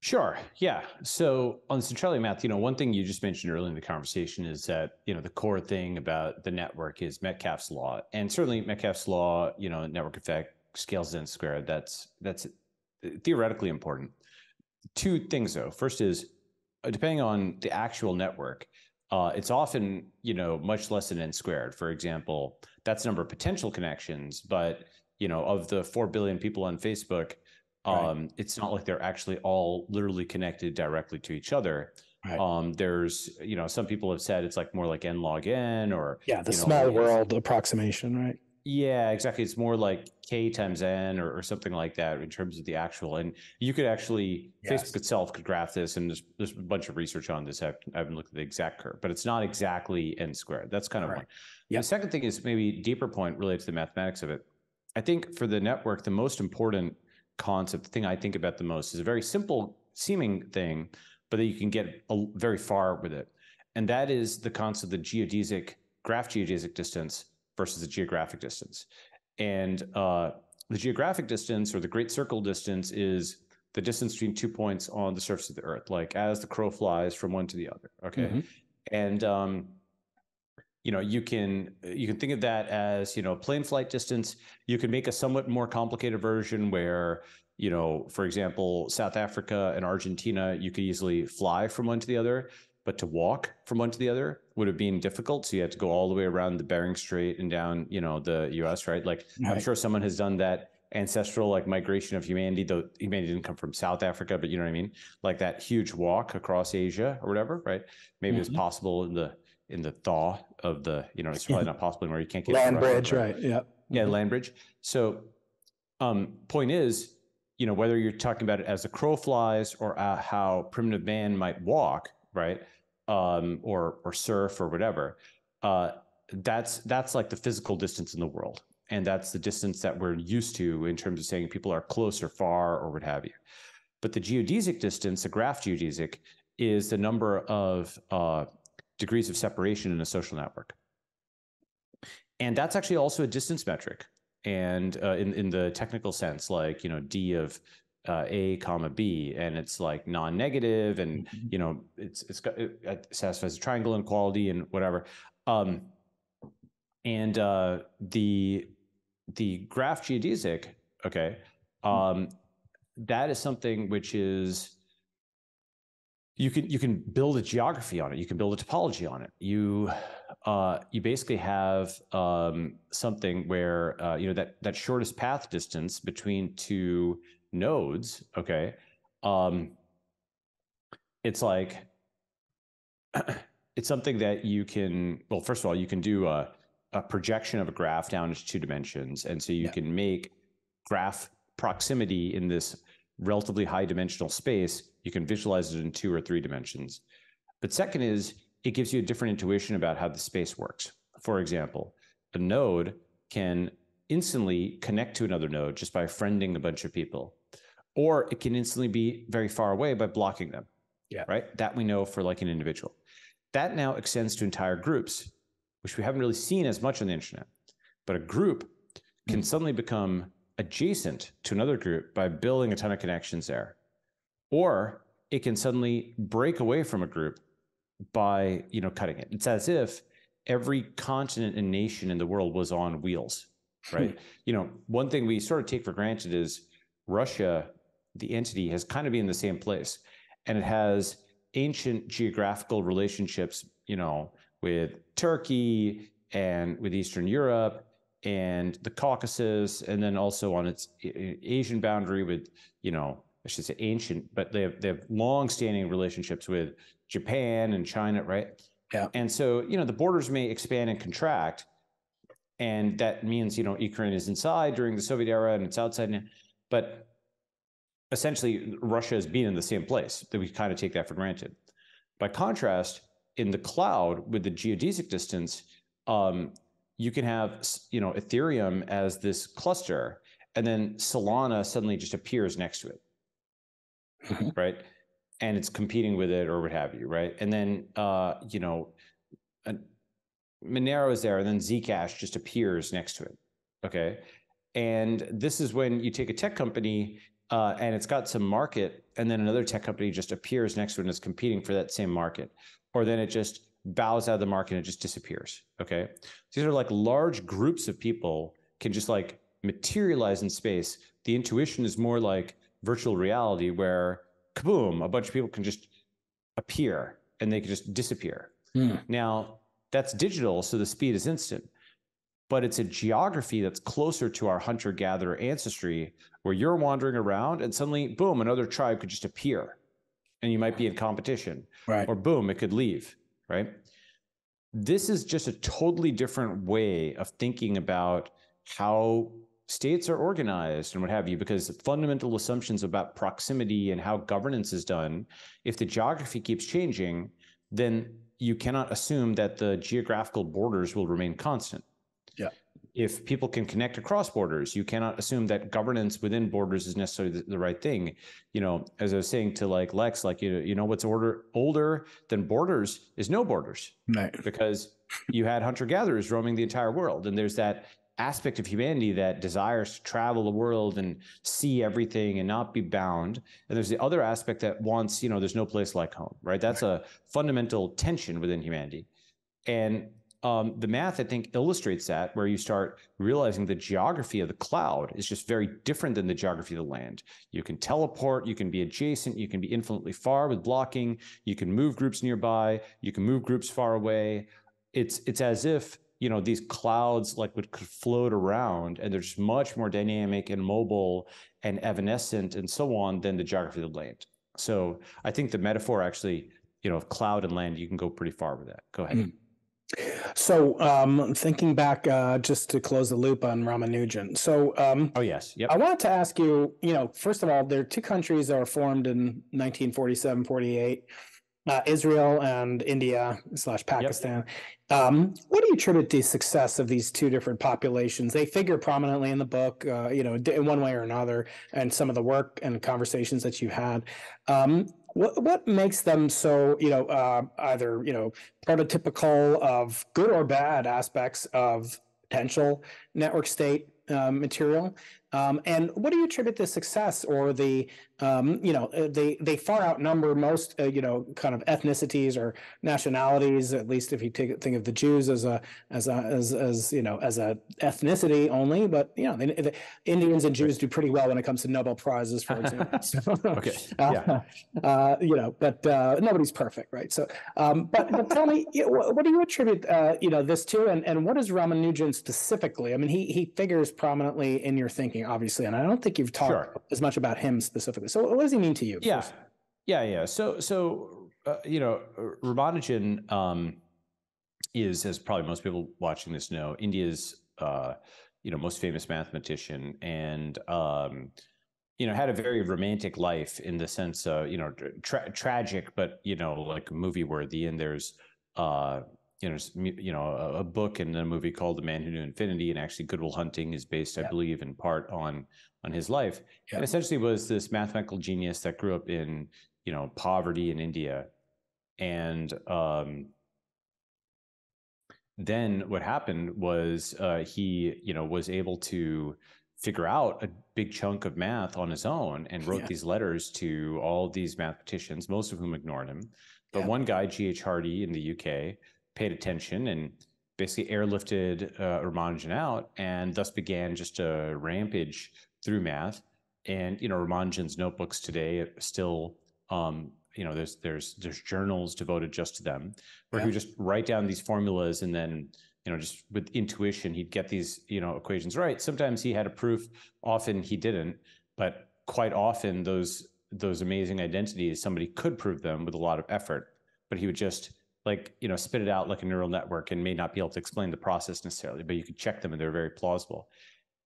Sure. Yeah. So on centrality math, you know, one thing you just mentioned earlier in the conversation is that, you know, the core thing about the network is Metcalfe's law. And certainly Metcalfe's law, you know, network effect, scales density squared, that's that's theoretically important. Two things though. First is uh, depending on the actual network, uh, it's often you know much less than n squared. For example, that's number of potential connections, but you know of the four billion people on Facebook, um, right. it's not like they're actually all literally connected directly to each other. Right. Um, there's you know some people have said it's like more like n log n or yeah the small know, world approximation, right? Yeah, exactly. It's more like k times n or, or, something like that in terms of the actual. And you could actually yes. Facebook itself could graph this, and there's there's a bunch of research on this. I haven't looked at the exact curve, but it's not exactly n squared. That's kind of right. one. Yep. The second thing is maybe deeper point related to the mathematics of it. I think for the network, the most important concept, the thing I think about the most, is a very simple seeming thing, but that you can get a, very far with it, and that is the concept of the geodesic graph geodesic distance versus the geographic distance. And uh, the geographic distance or the great circle distance is the distance between two points on the surface of the earth, like as the crow flies from one to the other. Okay. Mm-hmm. And, um, you know, you can you can think of that as you know plane flight distance. You can make a somewhat more complicated version where you know, for example, South Africa and Argentina, you could easily fly from one to the other but to walk from one to the other would have been difficult. So you had to go all the way around the Bering Strait and down, you know, the U.S. Right? Like right. I'm sure someone has done that ancestral like migration of humanity. Though humanity didn't come from South Africa, but you know what I mean? Like that huge walk across Asia or whatever, right? Maybe mm-hmm. it's possible in the in the thaw of the, you know, it's probably not possible anymore. you can't get land bridge, right? right? Yeah. Yeah, mm-hmm. land bridge. So um, point is, you know, whether you're talking about it as a crow flies or uh, how primitive man might walk, right? um, or or surf or whatever, uh, that's that's like the physical distance in the world, and that's the distance that we're used to in terms of saying people are close or far or what have you. But the geodesic distance, the graph geodesic, is the number of uh, degrees of separation in a social network, and that's actually also a distance metric. And uh, in in the technical sense, like you know, d of uh, a comma b and it's like non-negative and mm-hmm. you know it's it's got it, it satisfies the triangle inequality and whatever um, and uh, the the graph geodesic okay mm-hmm. um, that is something which is you can you can build a geography on it you can build a topology on it you uh, you basically have um, something where uh, you know that that shortest path distance between two nodes, okay, um, it's like it's something that you can. Well, first of all, you can do a, a projection of a graph down into two dimensions, and so you yeah. can make graph proximity in this relatively high dimensional space. You can visualize it in two or three dimensions. But second is it gives you a different intuition about how the space works. For example, a node can instantly connect to another node just by friending a bunch of people or it can instantly be very far away by blocking them. Yeah. Right. That we know for like an individual. That now extends to entire groups, which we haven't really seen as much on the internet. But a group can mm. suddenly become adjacent to another group by building a ton of connections there. Or it can suddenly break away from a group by, you know, cutting it. It's as if every continent and nation in the world was on wheels, hmm. right? you know, one thing we sort of take for granted is Russia the entity has kind of been in the same place and it has ancient geographical relationships you know with turkey and with eastern europe and the caucasus and then also on its asian boundary with you know i should say ancient but they have they have long-standing relationships with japan and china right yeah and so you know the borders may expand and contract and that means you know ukraine is inside during the soviet era and it's outside now, but essentially Russia has been in the same place that we kind of take that for granted. By contrast, in the cloud with the geodesic distance, um, you can have you know Ethereum as this cluster, and then Solana suddenly just appears next to it, mm-hmm. right? And it's competing with it or what have you, right? And then uh, you know, Monero is there, and then Zcash just appears next to it. Okay, and this is when you take a tech company uh, and it's got some market, and then another tech company just appears next to it and is competing for that same market, or then it just bows out of the market and it just disappears. Okay, these are like large groups of people can just like materialize in space. The intuition is more like virtual reality, where kaboom, a bunch of people can just appear and they can just disappear. Hmm. Now, that's digital, so the speed is instant, but it's a geography that's closer to our hunter gatherer ancestry where you're wandering around and suddenly, boom, another tribe could just appear and you might be in competition, Right. or boom, it could leave, right? This is just a totally different way of thinking about how states are organized and what have you, because fundamental assumptions about proximity and how governance is done, if the geography keeps changing, then you cannot assume that the geographical borders will remain constant. If people can connect across borders, you cannot assume that governance within borders is necessarily the, the right thing. You know, as I was saying to like Lex, like you know, you know what's order older than borders is no borders. Right. because you had hunter gatherers roaming the entire world and there's that aspect of humanity that desires to travel the world and see everything and not be bound. And there's the other aspect that wants you know there's no place like home right? That's a fundamental tension within humanity. And um, the math i think illustrates that where you start realizing the geography of the cloud is just very different than the geography of the land. You can teleport you can be adjacent you can be infinitely far with blocking you can move groups nearby you can move groups far away. It's it's as if you know these clouds like would could float around and they're just much more dynamic and mobile and evanescent and so on than the geography of the land. So i think the metaphor actually you know of cloud and land you can go pretty far with that. Go ahead. Mm. So, um, thinking back, uh, just to close the loop on Ramanujan. So, um, oh yes yep I wanted to ask you, you know, first of all, there are two countries that were formed in 1947, 48, uh, Israel and India slash Pakistan. Um, what do you attribute the success of these two different populations? They figure prominently in the book, uh, you know, in one way or another, and some of the work and conversations that you had. Um, what what makes them so, you know, uh, either you know, prototypical of good or bad aspects of potential network state uh, material? Um, and what do you attribute the success or the, um, you know, uh, they they far outnumber most, uh, you know, kind of ethnicities or nationalities. At least if you take, think of the Jews as a as a as as you know as a ethnicity only, but you know, the, the Indians and Jews do pretty well when it comes to Nobel prizes, for example. [LAUGHS] Okay, yeah. uh, uh, you know, but uh, nobody's perfect, right? So, um, but but tell me, you know, what, what do you attribute, uh, you know, this to, and and what is Ramanujan specifically? I mean, he he figures prominently in your thinking, obviously, and I don't think you've talked Sure. as much about him specifically. So, what does he mean to you? Yeah, first? yeah, yeah. So, so uh, you know, Ramanujan um, is, as probably most people watching this know, India's uh, you know most famous mathematician, and um, you know had a very romantic life in the sense of you know tra- tragic, but you know like movie worthy. And there's uh, you know you know a, a book and a movie called The Man Who Knew Infinity, and actually Good Will Hunting is based, I Yeah. believe, in part on on his life Yeah. and essentially was this mathematical genius that grew up in you know poverty in India, and um, then what happened was uh, he you know was able to figure out a big chunk of math on his own and wrote Yeah. these letters to all these mathematicians, most of whom ignored him. But Yeah. one guy, G.H. Hardy in the UK, paid attention and basically airlifted uh, Ramanujan out, and thus began just a rampage through math. And you know, Ramanujan's notebooks today still, um, you know, there's there's there's journals devoted just to them, where he would just write down these formulas and then you know just with intuition he'd get these you know equations right. Sometimes he had a proof, often he didn't, but quite often those those amazing identities somebody could prove them with a lot of effort, but he would just like you know spit it out like a neural network and may not be able to explain the process necessarily, but you could check them and they're very plausible.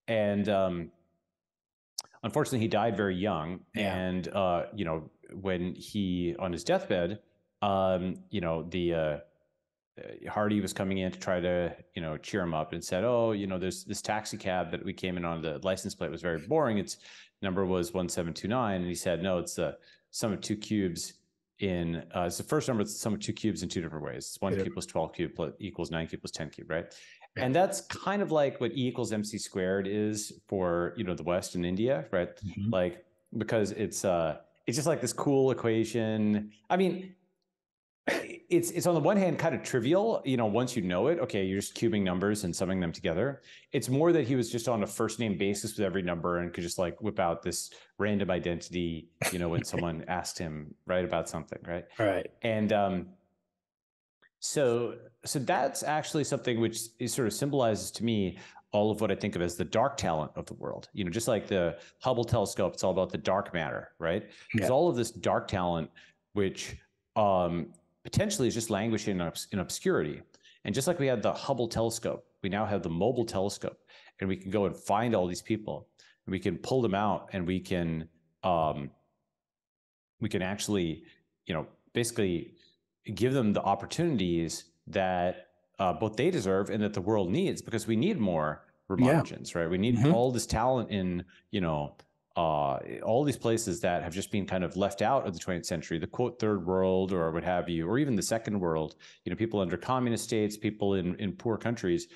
And um, unfortunately, he died very young. Yeah. And uh, you know, when he on his deathbed, um, you know, the uh, uh, Hardy was coming in to try to you know cheer him up and said, "Oh, you know, there's this taxi cab that we came in on. The license plate was very boring. Its number was one seven two nine, and he said, "No, it's the sum of two cubes." In uh, it's the first number. It's the sum of two cubes in two different ways. It's one Yeah. cube plus twelve cube plus, equals nine cube plus ten cube, right? Yeah. And that's kind of like what E equals MC squared is for you know the West and India, right? Mhm. Like because it's uh it's just like this cool equation. I mean, [CLEARS THROAT] it's it's on the one hand kind of trivial, you know, once you know it, okay, you're just cubing numbers and summing them together. It's more that he was just on a first name basis with every number and could just like whip out this random identity, you know, when [LAUGHS] someone asked him right about something, right? Right. And um, So, so that's actually something which is sort of symbolizes to me all of what I think of as the dark talent of the world. You know, just like the Hubble telescope, it's all about the dark matter, right? It's all of this dark talent, which um, potentially is just languishing in, in obscurity. And just like we had the Hubble telescope, we now have the mobile telescope, and we can go and find all these people, and we can pull them out, and we can um, we can actually, you know, basically give them the opportunities that uh, both they deserve and that the world needs because we need more Ramanujans, yeah. right? We need mm-hmm. all this talent in, you know, uh, all these places that have just been kind of left out of the 20th century, the quote third world or what have you, or even the second world, you know, people under communist states, people in, in poor countries.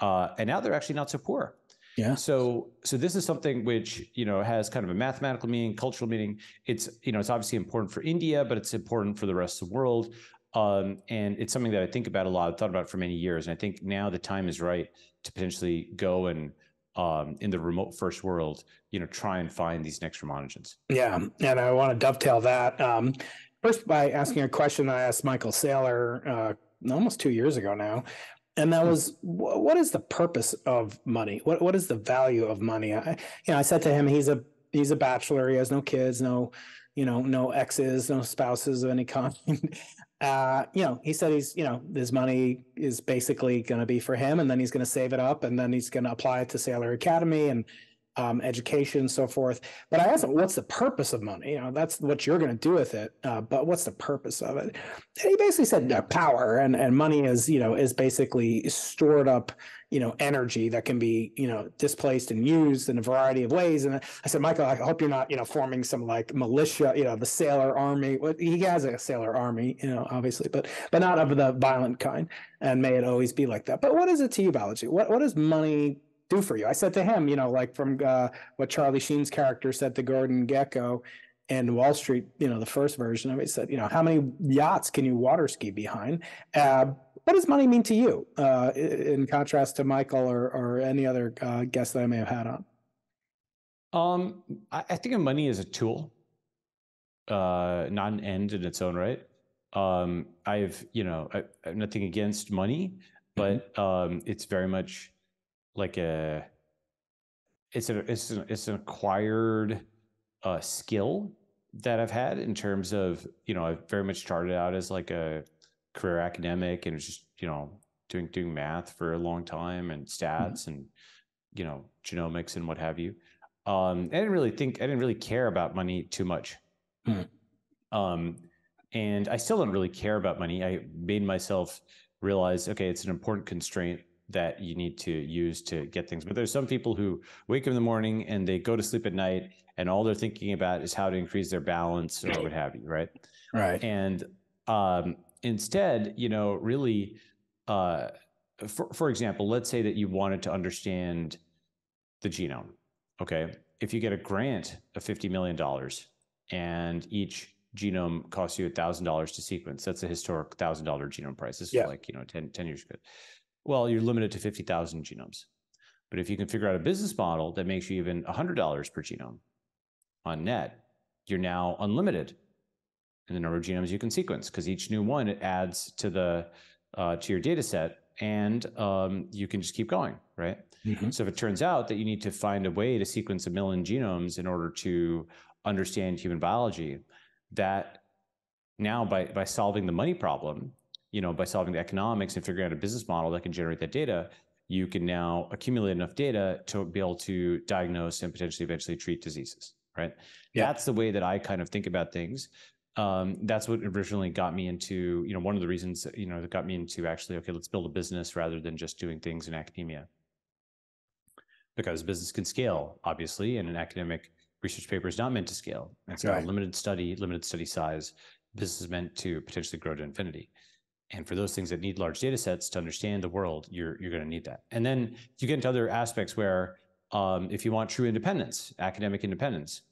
Uh, and now they're actually not so poor. Yeah. So so this is something which you know has kind of a mathematical meaning, cultural meaning. It's you know it's obviously important for India, but it's important for the rest of the world. Um, and it's something that I think about a lot. I've thought about for many years, and I think now the time is right to potentially go and um, in the remote first world, you know, try and find these next Ramanujans. Yeah, and I want to dovetail that um, first by asking a question I asked Michael Saylor uh, almost two years ago now, and that was what is the purpose of money? What what is the value of money? I, you know, I said to him, he's a he's a bachelor, he has no kids, no you know, no exes, no spouses of any kind. [LAUGHS] uh, you know, he said he's, you know, his money is basically going to be for him, and then he's going to save it up, and then he's going to apply it to Saylor Academy and um, education and so forth. But I asked him, what's the purpose of money? You know, that's what you're going to do with it. Uh, but what's the purpose of it? And he basically said uh, power and, and money is, you know, is basically stored up, you know, energy that can be, you know, displaced and used in a variety of ways. And I said, Michael, I hope you're not, you know, forming some like militia, you know, the sailor army. Well, he has a sailor army, you know, obviously, but but not of the violent kind. And may it always be like that. But what is it to you, Balaji? What what does money do for you. I said to him, you know, like from uh, what Charlie Sheen's character said to Gordon Gekko in Wall Street, you know, the first version of it said, you know, how many yachts can you water ski behind? Uh, what does money mean to you uh, in contrast to Michael or, or any other uh, guests that I may have had on? Um, I, I think of money as a tool, uh, not an end in its own right. Um, I've, you know, I, have nothing against money, but mm-hmm. um, it's very much like a it's a it's an, it's an acquired uh, skill that I've had in terms of you know I've very much started out as like a career academic and was just you know doing doing math for a long time and mm-hmm. stats mm-hmm. and you know genomics and what have you. Um, I didn't really think I didn't really care about money too much. Mm-hmm. Um, and I still don't really care about money. I made myself realize, okay, it's an important constraint that you need to use to get things. But there's some people who wake up in the morning and they go to sleep at night and all they're thinking about is how to increase their balance or what have you, right? Right. And um, instead, you know, really, uh, for, for example, let's say that you wanted to understand the genome. Okay. If you get a grant of $50 million and each genome costs you $1,000 to sequence, that's a historic $1,000 genome price. This is yeah. like, you know, 10, 10 years ago. Well, you're limited to 50,000 genomes. But if you can figure out a business model that makes you even $100 per genome on net, you're now unlimited in the number of genomes you can sequence because each new one it adds to the uh, to your data set and um, you can just keep going, right? Mm-hmm. So if it turns out that you need to find a way to sequence a million genomes in order to understand human biology, that now by by solving the money problem, you know, by solving the economics and figuring out a business model that can generate that data, you can now accumulate enough data to be able to diagnose and potentially eventually treat diseases. Right. Yeah. That's the way that I kind of think about things. Um, that's what originally got me into, you know, one of the reasons, you know, that got me into actually, okay, let's build a business rather than just doing things in academia. Because business can scale, obviously, and an academic research paper is not meant to scale. It's right. a limited study, limited study size. Business is meant to potentially grow to infinity. And for those things that need large data sets to understand the world, you're you're going to need that. And then you get into other aspects where um, if you want true independence, academic independence,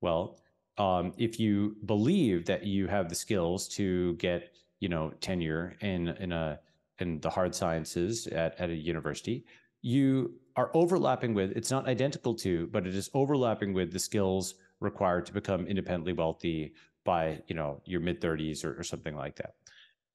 well, um, if you believe that you have the skills to get you know tenure in in a in the hard sciences at, at a university, you are overlapping with it's not identical to, but it is overlapping with the skills required to become independently wealthy by you know your mid 30s or, or something like that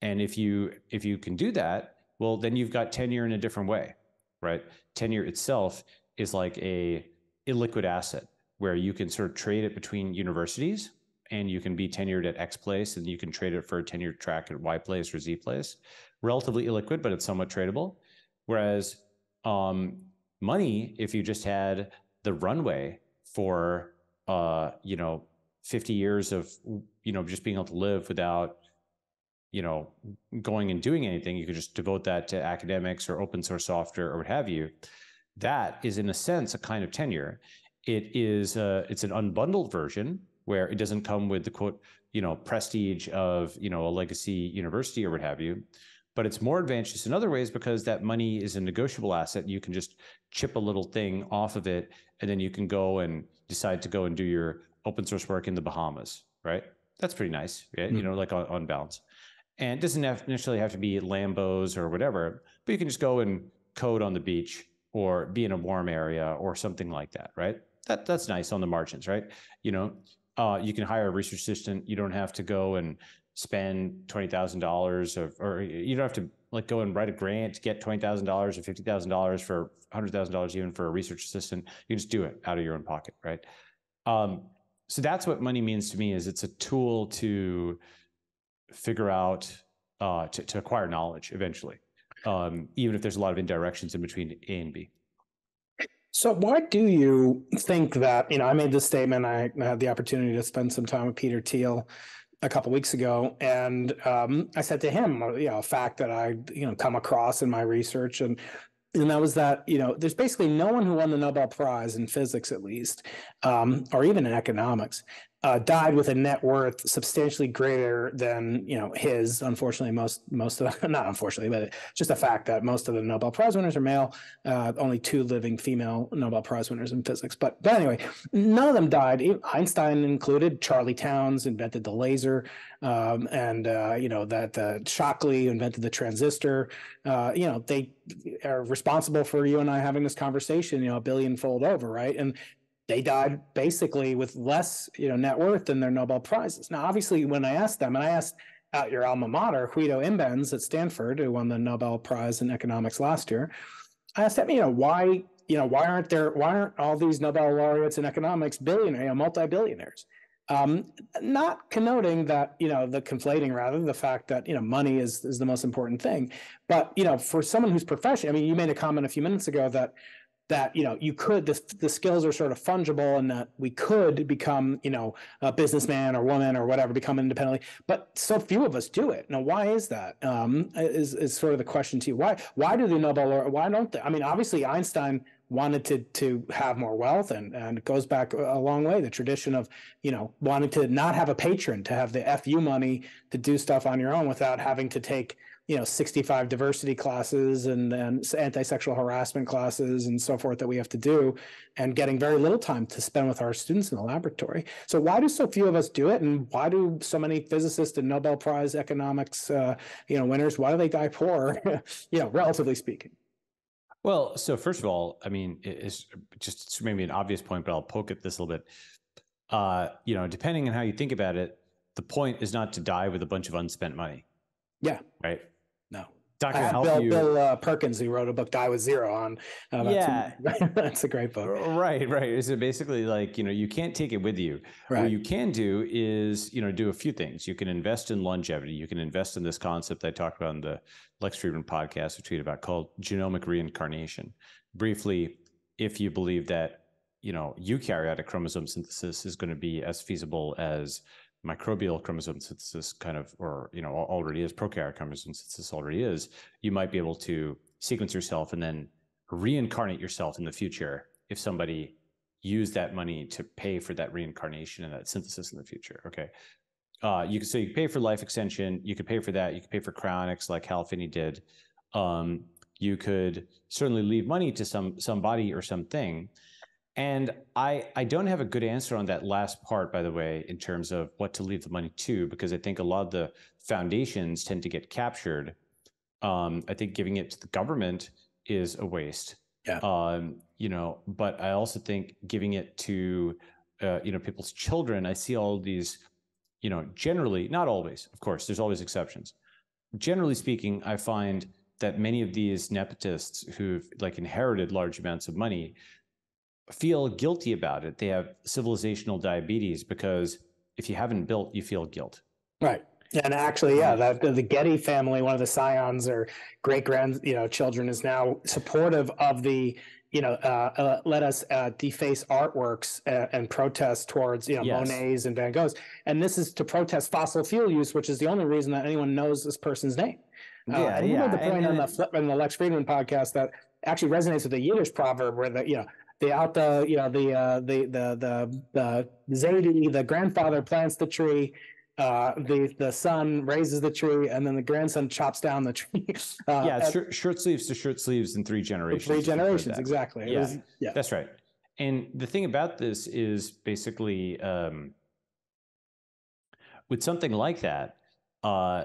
And if you if you can do that, well, then you've got tenure in a different way, right? Tenure itself is like a illiquid asset where you can sort of trade it between universities and you can be tenured at X place and you can trade it for a tenure track at Y place or Z place. Relatively illiquid, but it's somewhat tradable. Whereas um, money, if you just had the runway for uh, you know 50 years of you know just being able to live without you know going and doing anything, you could just devote that to academics or open source software or what have you. That is in a sense a kind of tenure. It is uh, it's an unbundled version where it doesn't come with the quote, you know, prestige of, you know, a legacy university or what have you. But it's more advantageous in other ways because that money is a negotiable asset. You can just chip a little thing off of it, and then you can go and decide to go and do your open source work in the Bahamas, right? That's pretty nice, right? Mm-hmm. You know, like on, on balance. And it doesn't have, necessarily have to be Lambos or whatever, but you can just go and code on the beach or be in a warm area or something like that, right? That that's nice on the margins, right? You know, uh, you can hire a research assistant. You don't have to go and spend twenty thousand dollars, or you don't have to like go and write a grant to get twenty thousand dollars or fifty thousand dollars for hundred thousand dollars even for a research assistant. You can just do it out of your own pocket, right? Um, so that's what money means to me. Is it's a tool to figure out uh, to, to acquire knowledge eventually, um, even if there's a lot of indirections in between A and B. So why do you think that, you know, I made this statement, I had the opportunity to spend some time with Peter Thiel a couple weeks ago, and um, I said to him, you know, a fact that I, you know, come across in my research and and that was that you know there's basically no one who won the nobel prize in physics at least um, or even in economics uh, died with a net worth substantially greater than you know his. Unfortunately, most most of the, [LAUGHS] not unfortunately, but just a fact that most of the Nobel Prize winners are male. Uh, only two living female Nobel Prize winners in physics. But but anyway, none of them died. Einstein included. Charlie Townes invented the laser, um, and uh, you know that the Shockley invented the transistor. Uh, you know they are responsible for you and I having this conversation. You know, a billion fold over, right? And they died basically with less, you know, net worth than their Nobel prizes. Now, obviously, when I asked them, and I asked at your alma mater, Guido Imbens at Stanford, who won the Nobel Prize in economics last year, I asked him, you know, why, you know, why aren't there, why aren't all these Nobel laureates in economics billionaires, you know, multi-billionaires? Um, not connoting that, you know, the conflating rather the fact that, you know, money is is the most important thing. But, you know, for someone who's professional, I mean, you made a comment a few minutes ago that that you know you could the, the skills are sort of fungible and that we could become you know a businessman or woman or whatever become independently but so few of us do it. Now why is that? Um, is is sort of the question to you. Why why do the nobel or why don't they i mean obviously einstein wanted to to have more wealth and and it goes back a long way. The tradition of you know wanting to not have a patron to have the fu money to do stuff on your own without having to take you know 65 diversity classes and then anti-sexual harassment classes and so forth that we have to do and getting very little time to spend with our students in the laboratory. So why do so few of us do it? And why do so many physicists and nobel prize economics uh, you know winners why do they die poor? [LAUGHS] You know relatively speaking. Well so first of all i mean it's just maybe an obvious point but i'll poke at this a little bit. Uh, you know depending on how you think about it the point is not to die with a bunch of unspent money. Yeah. Right. No. Doctor help Bill, you. Bill uh, Perkins, who wrote a book, Die with Zero, on. Uh, that's yeah, a, [LAUGHS] that's a great book. Right, right. So basically, like you know, you can't take it with you. Right. What you can do is you know do a few things. You can invest in longevity. You can invest in this concept I talked about in the Lex Fridman podcast I tweeted about called genomic reincarnation. Briefly, if you believe that you know eukaryotic chromosome synthesis is going to be as feasible as microbial chromosome synthesis kind of, or, you know, already is, prokaryotic chromosome synthesis already is, you might be able to sequence yourself and then reincarnate yourself in the future if somebody used that money to pay for that reincarnation and that synthesis in the future. Okay. Uh, you could so you pay for life extension, you could pay for that, you could pay for cryonics like Hal Finney did. Um, you could certainly leave money to some somebody or something and I, I don't have a good answer on that last part, by the way, in terms of what to leave the money to, because I think a lot of the foundations tend to get captured. Um, I think giving it to the government is a waste. Yeah. Um, you know, but I also think giving it to, uh, you know, people's children. I see all these, you know, generally, not always, of course, there's always exceptions. generally speaking, I find that many of these nepotists who've like inherited large amounts of money feel guilty about it. They have civilizational diabetes because if you haven't built, you feel guilt. Right. And actually, yeah, the, the Getty family, one of the scions or great grand, you know, children is now supportive of the, you know, uh, uh, let us uh, deface artworks and, and, protest towards, you know, yes. Monet's and Van Goghs. And this is to protest fossil fuel use, which is the only reason that anyone knows this person's name. Uh, yeah, and you yeah. the point and, on the on the Lex Fridman podcast that actually resonates with the Yiddish proverb where the, you know, the out the you know the uh the the the the Zadie, the grandfather plants the tree uh, the the son raises the tree, and then the grandson chops down the tree. [LAUGHS] Uh, yeah, shirt, shirt, sleeves to shirt sleeves in three generations. Three generations, exactly. Yeah, was, yeah, that's right. And the thing about this is basically um, with something like that, uh,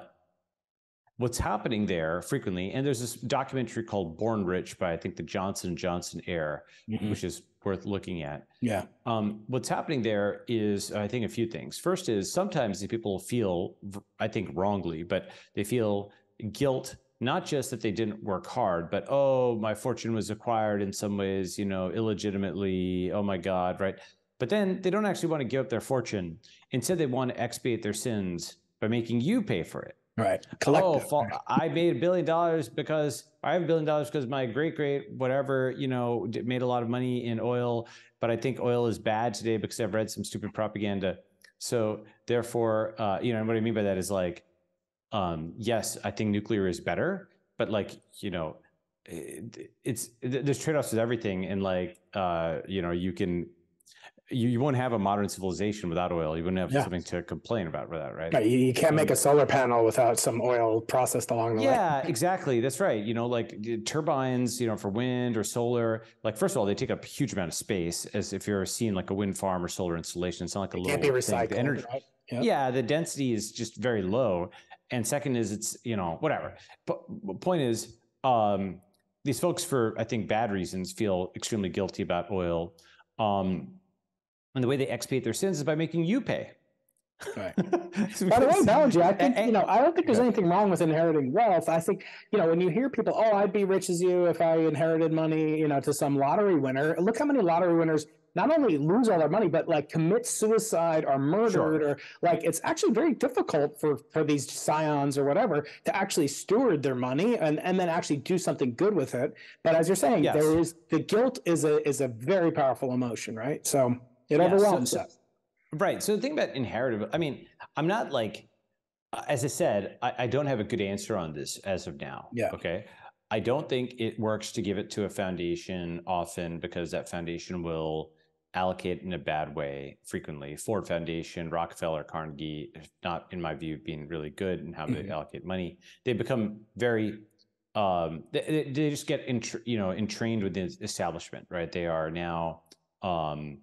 what's happening there frequently, and there's this documentary called Born Rich by I think the Johnson Johnson heir, mm-hmm. which is worth looking at. Yeah. Um, what's happening there is, I think, a few things. First is sometimes these people feel, I think, wrongly, but they feel guilt not just that they didn't work hard, but oh, my fortune was acquired in some ways, you know, illegitimately. Oh my God, right? But then they don't actually want to give up their fortune. Instead, they want to expiate their sins by making you pay for it. Right. Collective. Oh, I made a billion dollars because I have a billion dollars because my great great whatever you know made a lot of money in oil, but I think oil is bad today because I've read some stupid propaganda. So therefore, uh, you know, what I mean by that is like, um, yes, I think nuclear is better, but like you know, it, it's there's trade offs with everything, and like uh, you know, you can you, you won't have a modern civilization without oil. You wouldn't have yeah. something to complain about with that, right? right. You, you can't make a solar panel without some oil processed along the yeah, way. Yeah, exactly. That's right. You know, like turbines, you know, for wind or solar. Like first of all, they take up a huge amount of space. As if you're seeing like a wind farm or solar installation, it's not like a it little. Can't be recycled. The energy, right? yep. Yeah, the density is just very low. And second is it's you know whatever. But point is, um, these folks for I think bad reasons feel extremely guilty about oil. Um, and the way they expiate their sins is by making you pay. Right. [LAUGHS] By the way, Balaji, I think you know I don't think there's anything wrong with inheriting wealth. I think you know when you hear people, oh, I'd be rich as you if I inherited money, you know, to some lottery winner. Look how many lottery winners not only lose all their money, but like commit suicide or murdered, sure. or like it's actually very difficult for for these scions or whatever to actually steward their money and and then actually do something good with it. But as you're saying, yes. there is the guilt is a is a very powerful emotion, right? So it yeah, overwhelms so, so, Right. So the thing about inherited, I mean, I'm not like, as I said, I, I, don't have a good answer on this as of now. Yeah. Okay. I don't think it works to give it to a foundation often because that foundation will allocate in a bad way frequently. Ford Foundation, Rockefeller, Carnegie, not in my view, being really good in how mm-hmm. they allocate money. They become very um, they, they just get in, you know entrained with the establishment, right? They are now um,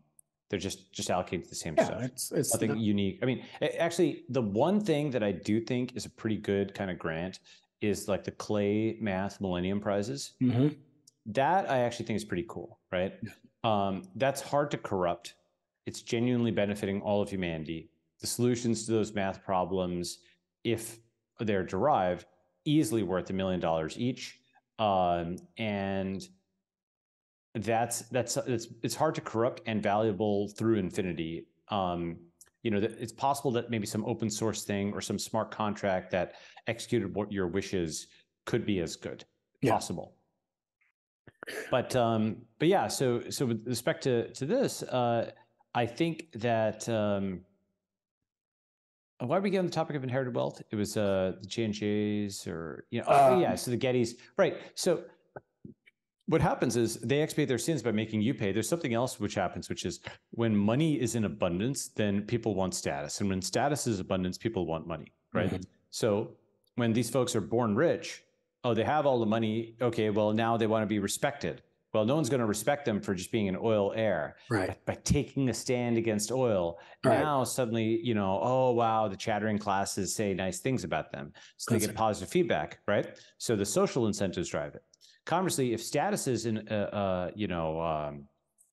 they're just just allocated to the same yeah, stuff. It's, it's nothing the, unique. I mean, actually, the one thing that I do think is a pretty good kind of grant is like the Clay Math Millennium Prizes. Mm-hmm. That I actually think is pretty cool, right? Yeah. Um, that's hard to corrupt. It's genuinely benefiting all of humanity. The solutions to those math problems, if they're derived, easily worth a million dollars each. Um, and that's that's it's it's hard to corrupt and valuable through infinity. Um, you know, it's possible that maybe some open source thing or some smart contract that executed what your wishes could be as good. Yeah. Possible. But um, but yeah, so so with respect to to this, uh, I think that um, why did we get on the topic of inherited wealth? It was uh, the J and J's or you know, um, oh yeah, so the Gettys, right? So what happens is they expiate their sins by making you pay. There's something else which happens, which is when money is in abundance, then people want status. And when status is abundance, people want money, right? Mm-hmm. So when these folks are born rich, oh, they have all the money. Okay, well, now they want to be respected. Well, no one's going to respect them for just being an oil heir. Right. But by taking a stand against oil, right. now suddenly, you know, oh, wow, the chattering classes say nice things about them. So That's they get positive feedback, right? So the social incentives drive it. Conversely, if status is in, uh, uh, you know, um,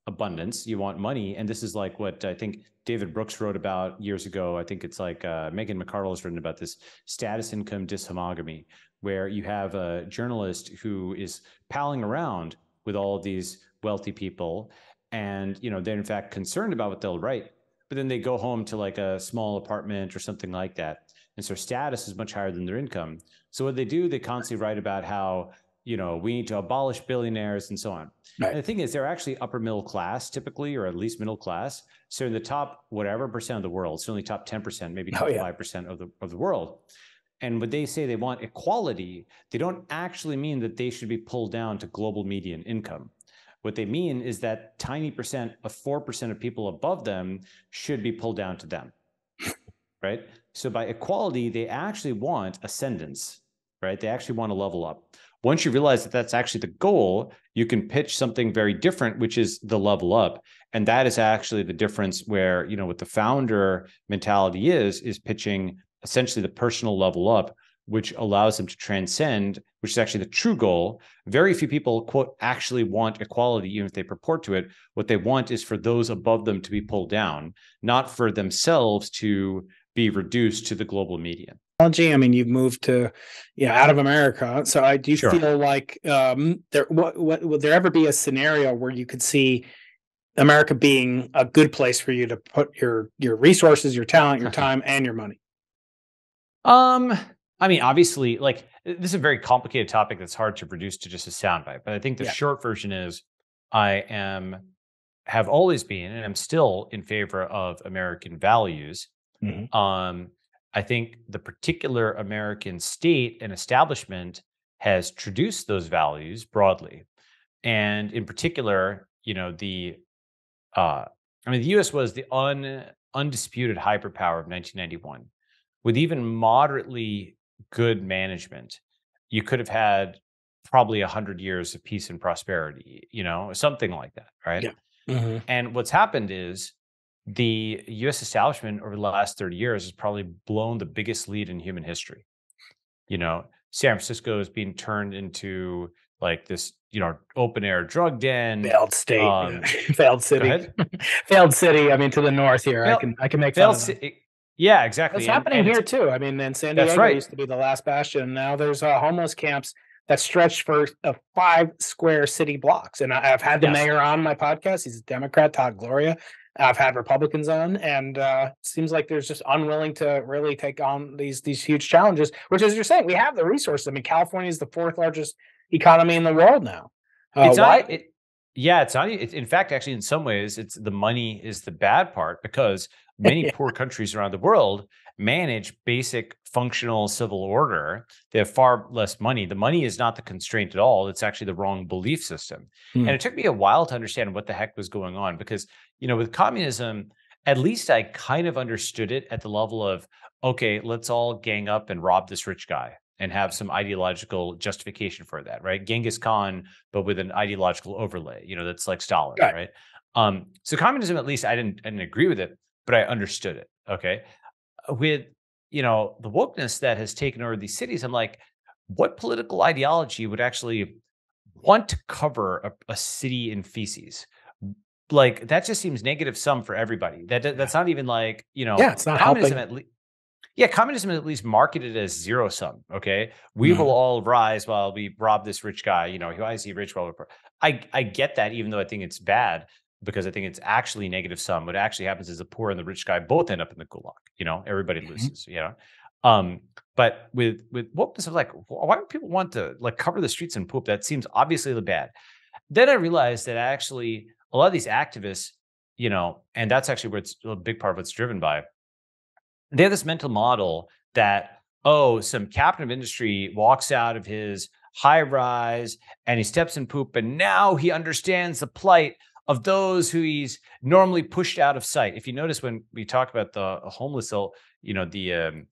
abundance, you want money, and this is like what I think David Brooks wrote about years ago. I think it's like uh, Megan McArdle has written about this status income dishomogamy, where you have a journalist who is palling around with all of these wealthy people, and you know they're in fact concerned about what they'll write, but then they go home to like a small apartment or something like that, and so status is much higher than their income. So what they do, they constantly write about how you know, we need to abolish billionaires and so on. Right. And the thing is, they're actually upper middle class typically, or at least middle class. So in the top whatever percent of the world, certainly top 10%, maybe oh, top oh, yeah. 5% of the, of the world. And when they say they want equality, they don't actually mean that they should be pulled down to global median income. What they mean is that tiny percent of 4% of people above them should be pulled down to them. right? So by equality, they actually want ascendance, right? They actually want to level up once you realize that that's actually the goal, you can pitch something very different, which is the level up. And that is actually the difference where, you know, what the founder mentality is, is pitching essentially the personal level up, which allows them to transcend, which is actually the true goal. Very few people, quote, actually want equality, even if they purport to it. What they want is for those above them to be pulled down, not for themselves to be reduced to the global median. I mean, you've moved to, yeah, out of America. So I do sure. feel like um, there. What, what will there ever be a scenario where you could see America being a good place for you to put your your resources, your talent, your [LAUGHS] time, and your money? Um, I mean, obviously, like this is a very complicated topic that's hard to produce to just a soundbite. But I think the yeah. short version is, I am have always been and I'm still in favor of American values. Mm-hmm. Um, I think the particular American state and establishment has traduced those values broadly. And in particular, you know, the uh, I mean, the US was the un, undisputed hyperpower of 1991. With even moderately good management, you could have had probably 100 years of peace and prosperity, you know, something like that, right? Yeah. Mm-hmm. And what's happened is the US establishment over the last 30 years has probably blown the biggest lead in human history. You know, San Francisco is being turned into like this, you know, open air drug den. Failed state, um, [LAUGHS] failed city, [LAUGHS] failed city. I mean, to the north here, failed, I can I can make failed ci- Yeah, exactly. It's happening and here too. I mean, in San Diego right. used to be the last bastion. Now there's uh, homeless camps that stretch for uh, five square city blocks. And I, have had the yes. mayor on my podcast. He's a Democrat, Todd Gloria. I've had Republicans on, and uh, seems like there's just unwilling to really take on these these huge challenges. Which, as you're saying, we have the resources. I mean, California is the fourth largest economy in the world now. Uh, it's why? Not, it, yeah, it's not. It, in fact, actually, in some ways, it's the money is the bad part because [LAUGHS] many yeah. poor countries around the world manage basic functional civil order. They have far less money. The money is not the constraint at all. It's actually the wrong belief system. Hmm. And it took me a while to understand what the heck was going on because you know, with communism, at least I kind of understood it at the level of, okay, let's all gang up and rob this rich guy and have some ideological justification for that, right? Genghis Khan, but with an ideological overlay, you know, that's like Stalin, right? right? Um, so communism, at least I didn't, I didn't agree with it, but I understood it. Okay. With, you know, the wokeness that has taken over these cities, I'm like, what political ideology would actually want to cover a, a city in feces? like that just seems negative sum for everybody. That that's not even like you know. Yeah, it's not communism helping. at least. Yeah, communism at least marketed as zero sum. Okay, we mm will all rise while we rob this rich guy. You know, why is he rich? We're I I get that, even though I think it's bad because I think it's actually negative sum. What actually happens is the poor and the rich guy both end up in the gulag. You know, everybody mm-hmm. loses. You know, um, but with with what was like, why would people want to like cover the streets in poop? That seems obviously the bad. Then I realized that actually a lot of these activists, you know, and that's actually where it's a big part of what's driven by. They have this mental model that, oh, some captain of industry walks out of his high rise and he steps in poop, and now he understands the plight of those who he's normally pushed out of sight. If you notice when we talk about the homeless, you know, the um,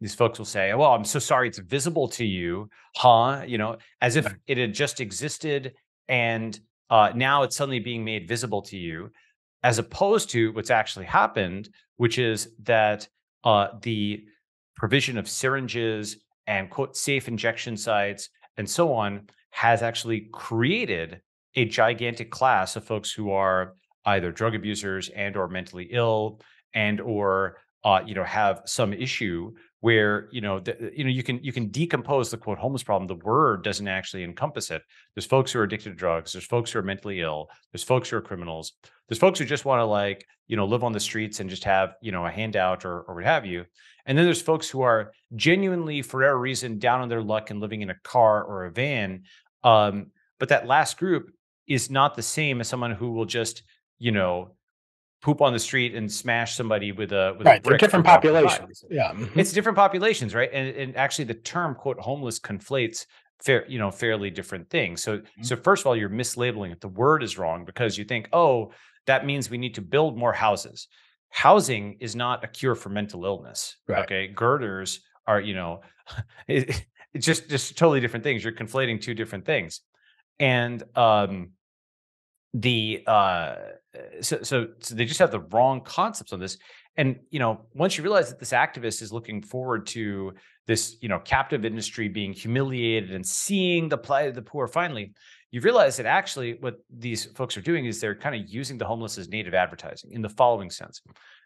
these folks will say, "Well, I'm so sorry, it's visible to you, huh?" You know, as if it had just existed and uh, now it's suddenly being made visible to you, as opposed to what's actually happened, which is that uh, the provision of syringes and quote safe injection sites and so on has actually created a gigantic class of folks who are either drug abusers and or mentally ill and or uh, you know have some issue where you know the, you know you can you can decompose the quote homeless problem. The word doesn't actually encompass it. There's folks who are addicted to drugs. There's folks who are mentally ill. There's folks who are criminals. There's folks who just want to like you know live on the streets and just have you know a handout or or what have you. And then there's folks who are genuinely for whatever reason down on their luck and living in a car or a van um, but that last group is not the same as someone who will just you know poop on the street and smash somebody with a with right. a brick different populations. Yeah, mm-hmm. it's different populations, right? And, and actually, the term "quote homeless" conflates fair, you know, fairly different things. So, mm-hmm. so first of all, you're mislabeling it. The word is wrong because you think, oh, that means we need to build more houses. Housing is not a cure for mental illness. Right. Okay, girders are, you know, [LAUGHS] it, it's just just totally different things. You're conflating two different things, and um, the uh so, so so they just have the wrong concepts on this. And you know once you realize that this activist is looking forward to this you know captive industry being humiliated and seeing the plight of the poor finally you realize that actually what these folks are doing is they're kind of using the homeless as native advertising in the following sense.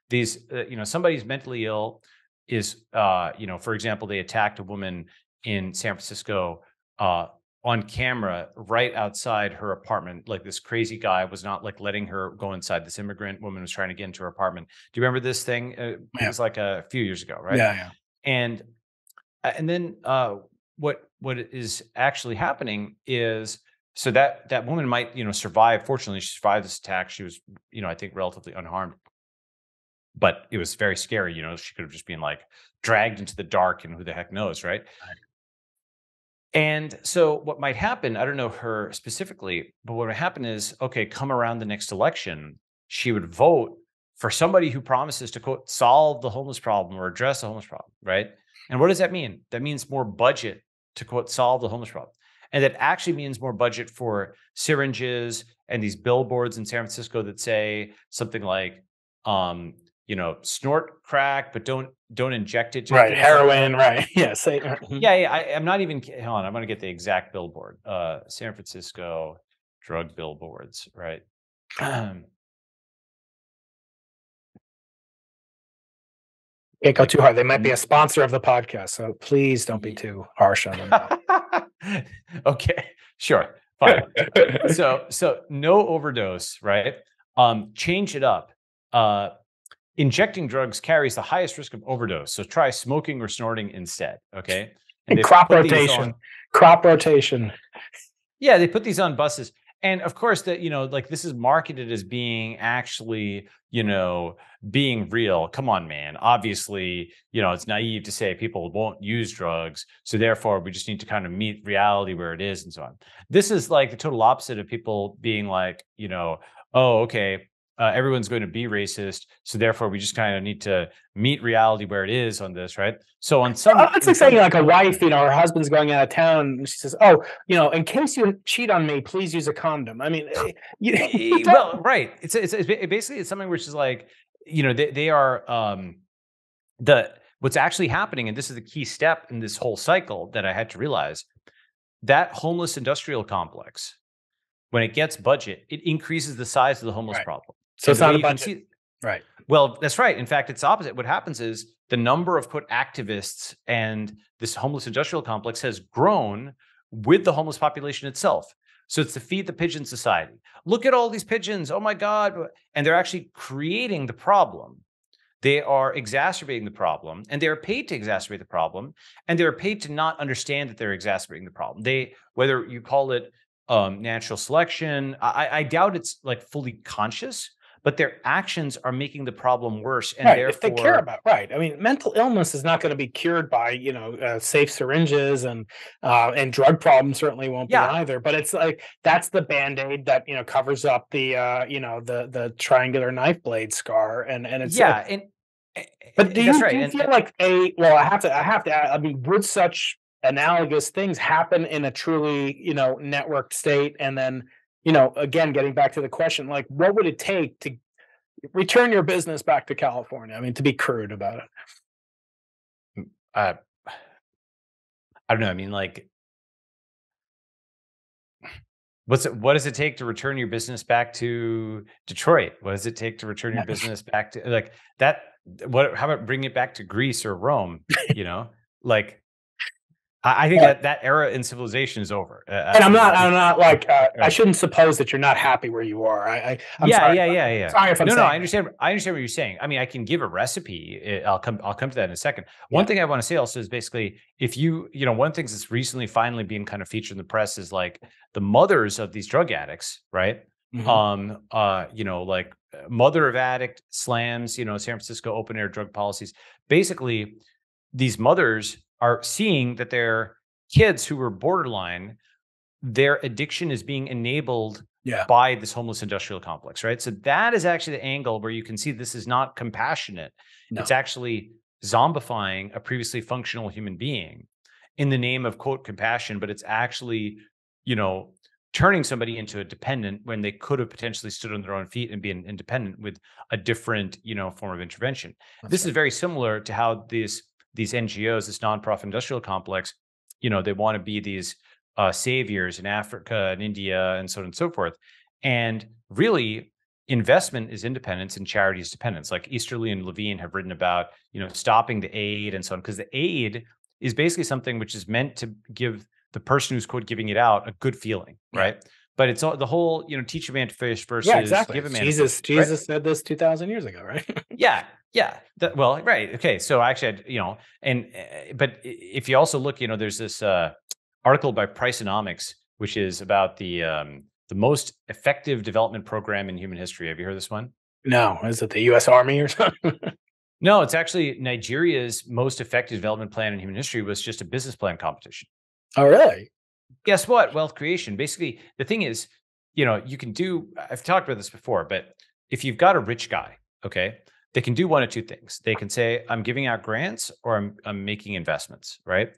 These uh, you know somebody's mentally ill is uh you know for example they attacked a woman in san francisco uh on camera right outside her apartment. Like this crazy guy was not like letting her go inside. This immigrant woman was trying to get into her apartment. Do you remember this thing? Uh, it yeah. was like a few years ago, right? Yeah, yeah. And uh, and then uh, what what is actually happening is so that that woman might you know survive. Fortunately, she survived this attack. She was you know I think relatively unharmed, but it was very scary. You know, she could have just been like dragged into the dark, and who the heck knows, right? right. And so what might happen, I don't know her specifically, but what would happen is, okay, come around the next election, she would vote for somebody who promises to quote solve the homeless problem or address the homeless problem, right? And what does that mean? That means more budget to quote solve the homeless problem. And that actually means more budget for syringes and these billboards in San Francisco that say something like, um, you know, snort crack, but don't don't inject it. right, heroin. Right. [LAUGHS] Yeah. Say, mm-hmm. yeah. Yeah. I, am not even. Hold on. I'm going to get the exact billboard. Uh, San Francisco drug billboards. Right. [CLEARS THROAT] Can't go too hard. They might be a sponsor of the podcast, so please don't be too harsh on them. [LAUGHS] okay, sure, fine. so, so no overdose, right? Um, change it up. Uh, injecting drugs carries the highest risk of overdose. So try smoking or snorting instead. Okay. And, and crop rotation. On, crop rotation. Yeah, they put these on buses. And of course, that you know, like this is marketed as being actually, you know, being real. Come on, man. Obviously, you know, it's naive to say people won't use drugs. So therefore, we just need to kind of meet reality where it is and so on. This is like the total opposite of people being like, you know, oh, okay, uh, everyone's going to be racist. So therefore, we just kind of need to meet reality where it is on this, right? So on some, it's like saying like a wife, you know, her husband's going out of town, and she says, "Oh, you know, in case you cheat on me, please use a condom." I mean, [LAUGHS] eh, you, [LAUGHS] well, right? It's, it's it's basically it's something which is like, you know, they they are um the what's actually happening, and this is the key step in this whole cycle that I had to realize that homeless industrial complex when it gets budget, it increases the size of the homeless right. problem. So it's not a bunch. Of, right. Well, that's right. In fact, it's opposite. What happens is the number of put activists and this homeless industrial complex has grown with the homeless population itself. So it's the feed the pigeon society. Look at all these pigeons. Oh my God. And they're actually creating the problem. They are exacerbating the problem and they are paid to exacerbate the problem. And they're paid to not understand that they're exacerbating the problem. They, whether you call it um, natural selection, I, I doubt it's like fully conscious, but their actions are making the problem worse. And right, therefore, if they care about right. I mean, mental illness is not going to be cured by you know uh, safe syringes and uh, and drug problems certainly won't yeah. be either. But it's like that's the band aid that you know covers up the uh, you know the the triangular knife blade scar, and and it's yeah. and, but do you, right. do you feel and, like a well? I have to I have to. I mean, would such analogous things happen in a truly you know networked state, and then you know, again, getting back to the question, like, what would it take to return your business back to California? I mean, to be crude about it. Uh, I don't know. I mean, like, What's it, what does it take to return your business back to Detroit? What does it take to return your [LAUGHS] business back to like that? What? How about bring it back to Greece or Rome? You know, like I, I think that that era in civilization is over. Uh, and I'm not, I'm not like, uh, I shouldn't suppose that you're not happy where you are. I, I I'm yeah, sorry, yeah, yeah, yeah. Sorry if I'm no, no, I understand. I understand what you're saying. I mean, I can give a recipe. eh, I'll come. I'll come to that in a second. One Yeah. thing I want to say also is basically, if you, you know, one of the things that's recently finally being kind of featured in the press is like the mothers of these drug addicts, right? Mhm. Um, uh, you know, like uh, mother of addict slams, you know, San Francisco open air drug policies. Basically, these mothers are seeing that their kids who were borderline, their addiction is being enabled Yeah. by this homeless industrial complex, right? So that is actually the angle where you can see this is not compassionate. No. It's actually zombifying a previously functional human being in the name of quote compassion, but it's actually, you know, turning somebody into a dependent when they could have potentially stood on their own feet and been independent with a different, you know, form of intervention. That's this right. is very similar to how these these NGOs, this nonprofit industrial complex, you know, they want to be these uh, saviors in Africa and India and so on and so forth. And really, investment is independence and charity is dependence. Like Easterly and Levine have written about, you know, stopping the aid and so on, because the aid is basically something which is meant to give the person who's quote giving it out a good feeling, Yeah. right? But it's all the whole, you know, teach a man to fish versus Yeah, exactly. give a man Jesus, fish, right? Jesus said this 2000 years ago, right? Yeah, yeah. That, well, right. Okay. So I actually, you know, and uh, but if you also look, you know, there's this uh, article by Priceonomics, which is about the um, the most effective development program in human history. Have you heard this one? no, is it the US Army or something? [LAUGHS] No, it's actually Nigeria's most effective development plan in human history was just a business plan competition. oh, really? Guess what? Wealth creation. Basically, the thing is, you know, you can do. I've talked about this before, but if you've got a rich guy, okay, they can do one of two things. They can say, "I'm giving out grants," or "I'm I'm making investments." Right?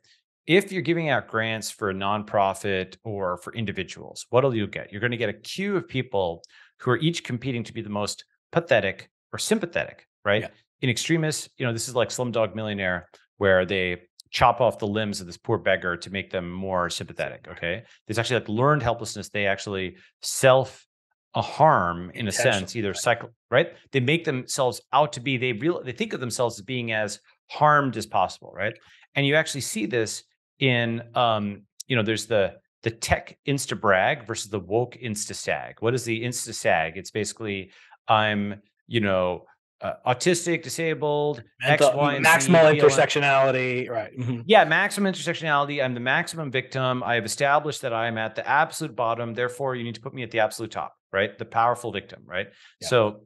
If you're giving out grants for a nonprofit or for individuals, what'll you get? You're going to get a queue of people who are each competing to be the most pathetic or sympathetic, right? Yeah. In extremis, you know, this is like Slumdog Millionaire, where they chop off the limbs of this poor beggar to make them more sympathetic. Okay. There's actually like learned helplessness. They actually self a harm in a sense, either cycle, right? They make themselves out to be, they real, they think of themselves as being as harmed as possible. Right. And you actually see this in, um, you know, there's the, the tech insta brag versus the woke insta sag. What is the insta sag? It's basically, I'm, you know, uh, autistic, disabled, X, Mental- Y, and Z, maximal BLM. intersectionality, right? mhm. Yeah, maximum intersectionality. I'm the maximum victim. I have established that I am at the absolute bottom. Therefore, you need to put me at the absolute top, right? The powerful victim, right? Yeah. So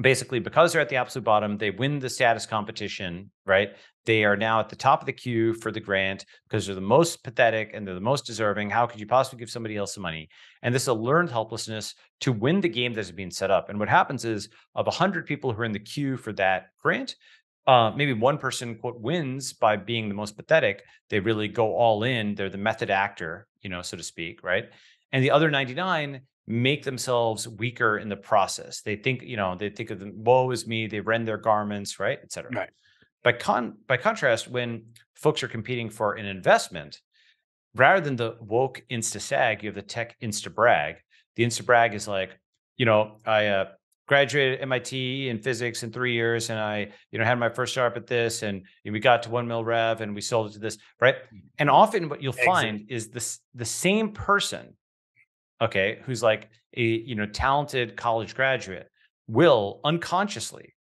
basically, because they're at the absolute bottom, they win the status competition, right? They are now at the top of the queue for the grant because they're the most pathetic and they're the most deserving. How could you possibly give somebody else some money? And this is a learned helplessness to win the game that's being set up. And what happens is, of 100 people who are in the queue for that grant, uh, maybe one person quote wins by being the most pathetic. They really go all in. They're the method actor, you know, so to speak, right? And the other 99 make themselves weaker in the process. They think, you know, they think of them, woe is me. They rend their garments, right, et cetera. Right. By con by contrast, when folks are competing for an investment, rather than the woke insta sag, you have the tech insta brag. The insta brag is like, you know, I uh, graduated MIT in physics in three years, and I, you know, had my first startup at this, and we got to one mil rev, and we sold it to this, right? And often, what you'll Exit. find is this the same person, okay, who's like a you know talented college graduate, will unconsciously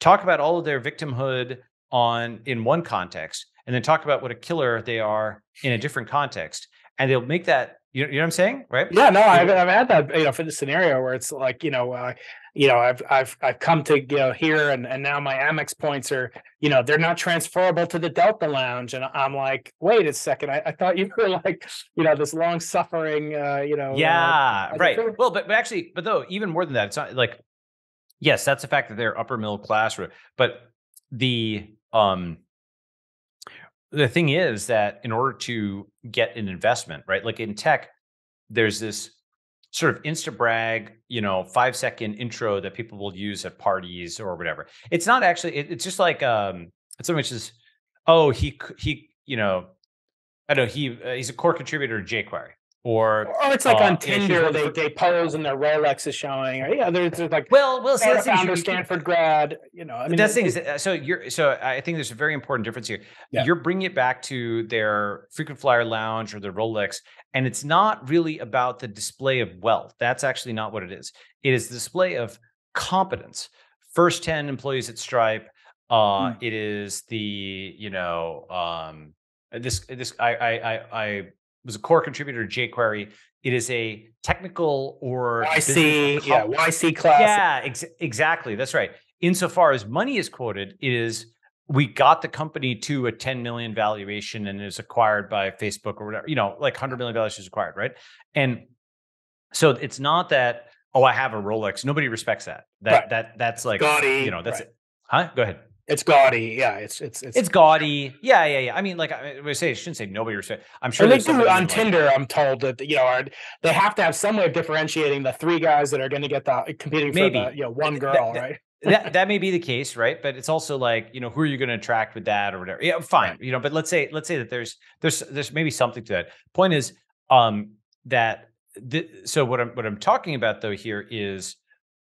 talk about all of their victimhood on in one context, and then talk about what a killer they are in a different context, and they'll make that. You know, you know what I'm saying, right? Yeah, no, I've, I've had that, you know, for the scenario where it's like, you know, uh, you know, I've, I've, I've come to, you know, here and, and now my Amex points are, you know, they're not transferable to the Delta Lounge. And I'm like, wait a second. I, I thought you were [LAUGHS] like, you know, this long suffering, uh, you know. uh, Yeah, a right. Well, but, but actually, but though, even more than that, it's not like, yes, that's the fact that they're upper middle class, but the um the thing is that in order to get an investment, right? Like in tech, there's this sort of insta brag, you know, five second intro that people will use at parties or whatever. It's not actually. It, it's just like um, it's so much as, oh, he he, you know, I don't know he uh, he's a core contributor to jQuery. or Or it's like uh, on Tinder, they, they pose and their Rolex is showing, or yeah, there's, like. well, well, see, that's founder, Stanford grad, you know, I mean. that's the thing is, uh, so you're so I think there's a very important difference here. Yeah. You're bringing it back to their frequent flyer lounge or their Rolex, and it's not really about the display of wealth. That's actually not what it is. It is the display of competence. First ten employees at Stripe. Uh, Hmm. It is the you know um, this this I I I, I was a core contributor to jQuery. It is a technical or YC, yeah, YC class. yeah, ex- exactly. That's right. Insofar as money is quoted, it is we got the company to a 10 million valuation and is acquired by Facebook or whatever, you know, like 100 million valuation is acquired, right? And so it's not that, oh, I have a Rolex. Nobody respects that. That Right. that that's like Gaudy, you know, that's right. it. Huh? Go ahead. It's gaudy. Yeah, it's, it's, it's. It's gaudy. Yeah, yeah, yeah. I mean, like I would say, I shouldn't say nobody respects. I'm sure they do on who, like- Tinder. I'm told that you know are, they have to have some way of differentiating the three guys that are going to get the competing for Maybe. the you know one girl, that- right? That that may be the case, right? But it's also like you know who are you going to attract with that or whatever. Yeah, fine, you know. But let's say let's say that there's there's there's maybe something to that. Point is um that th- so what I'm what I'm talking about though here is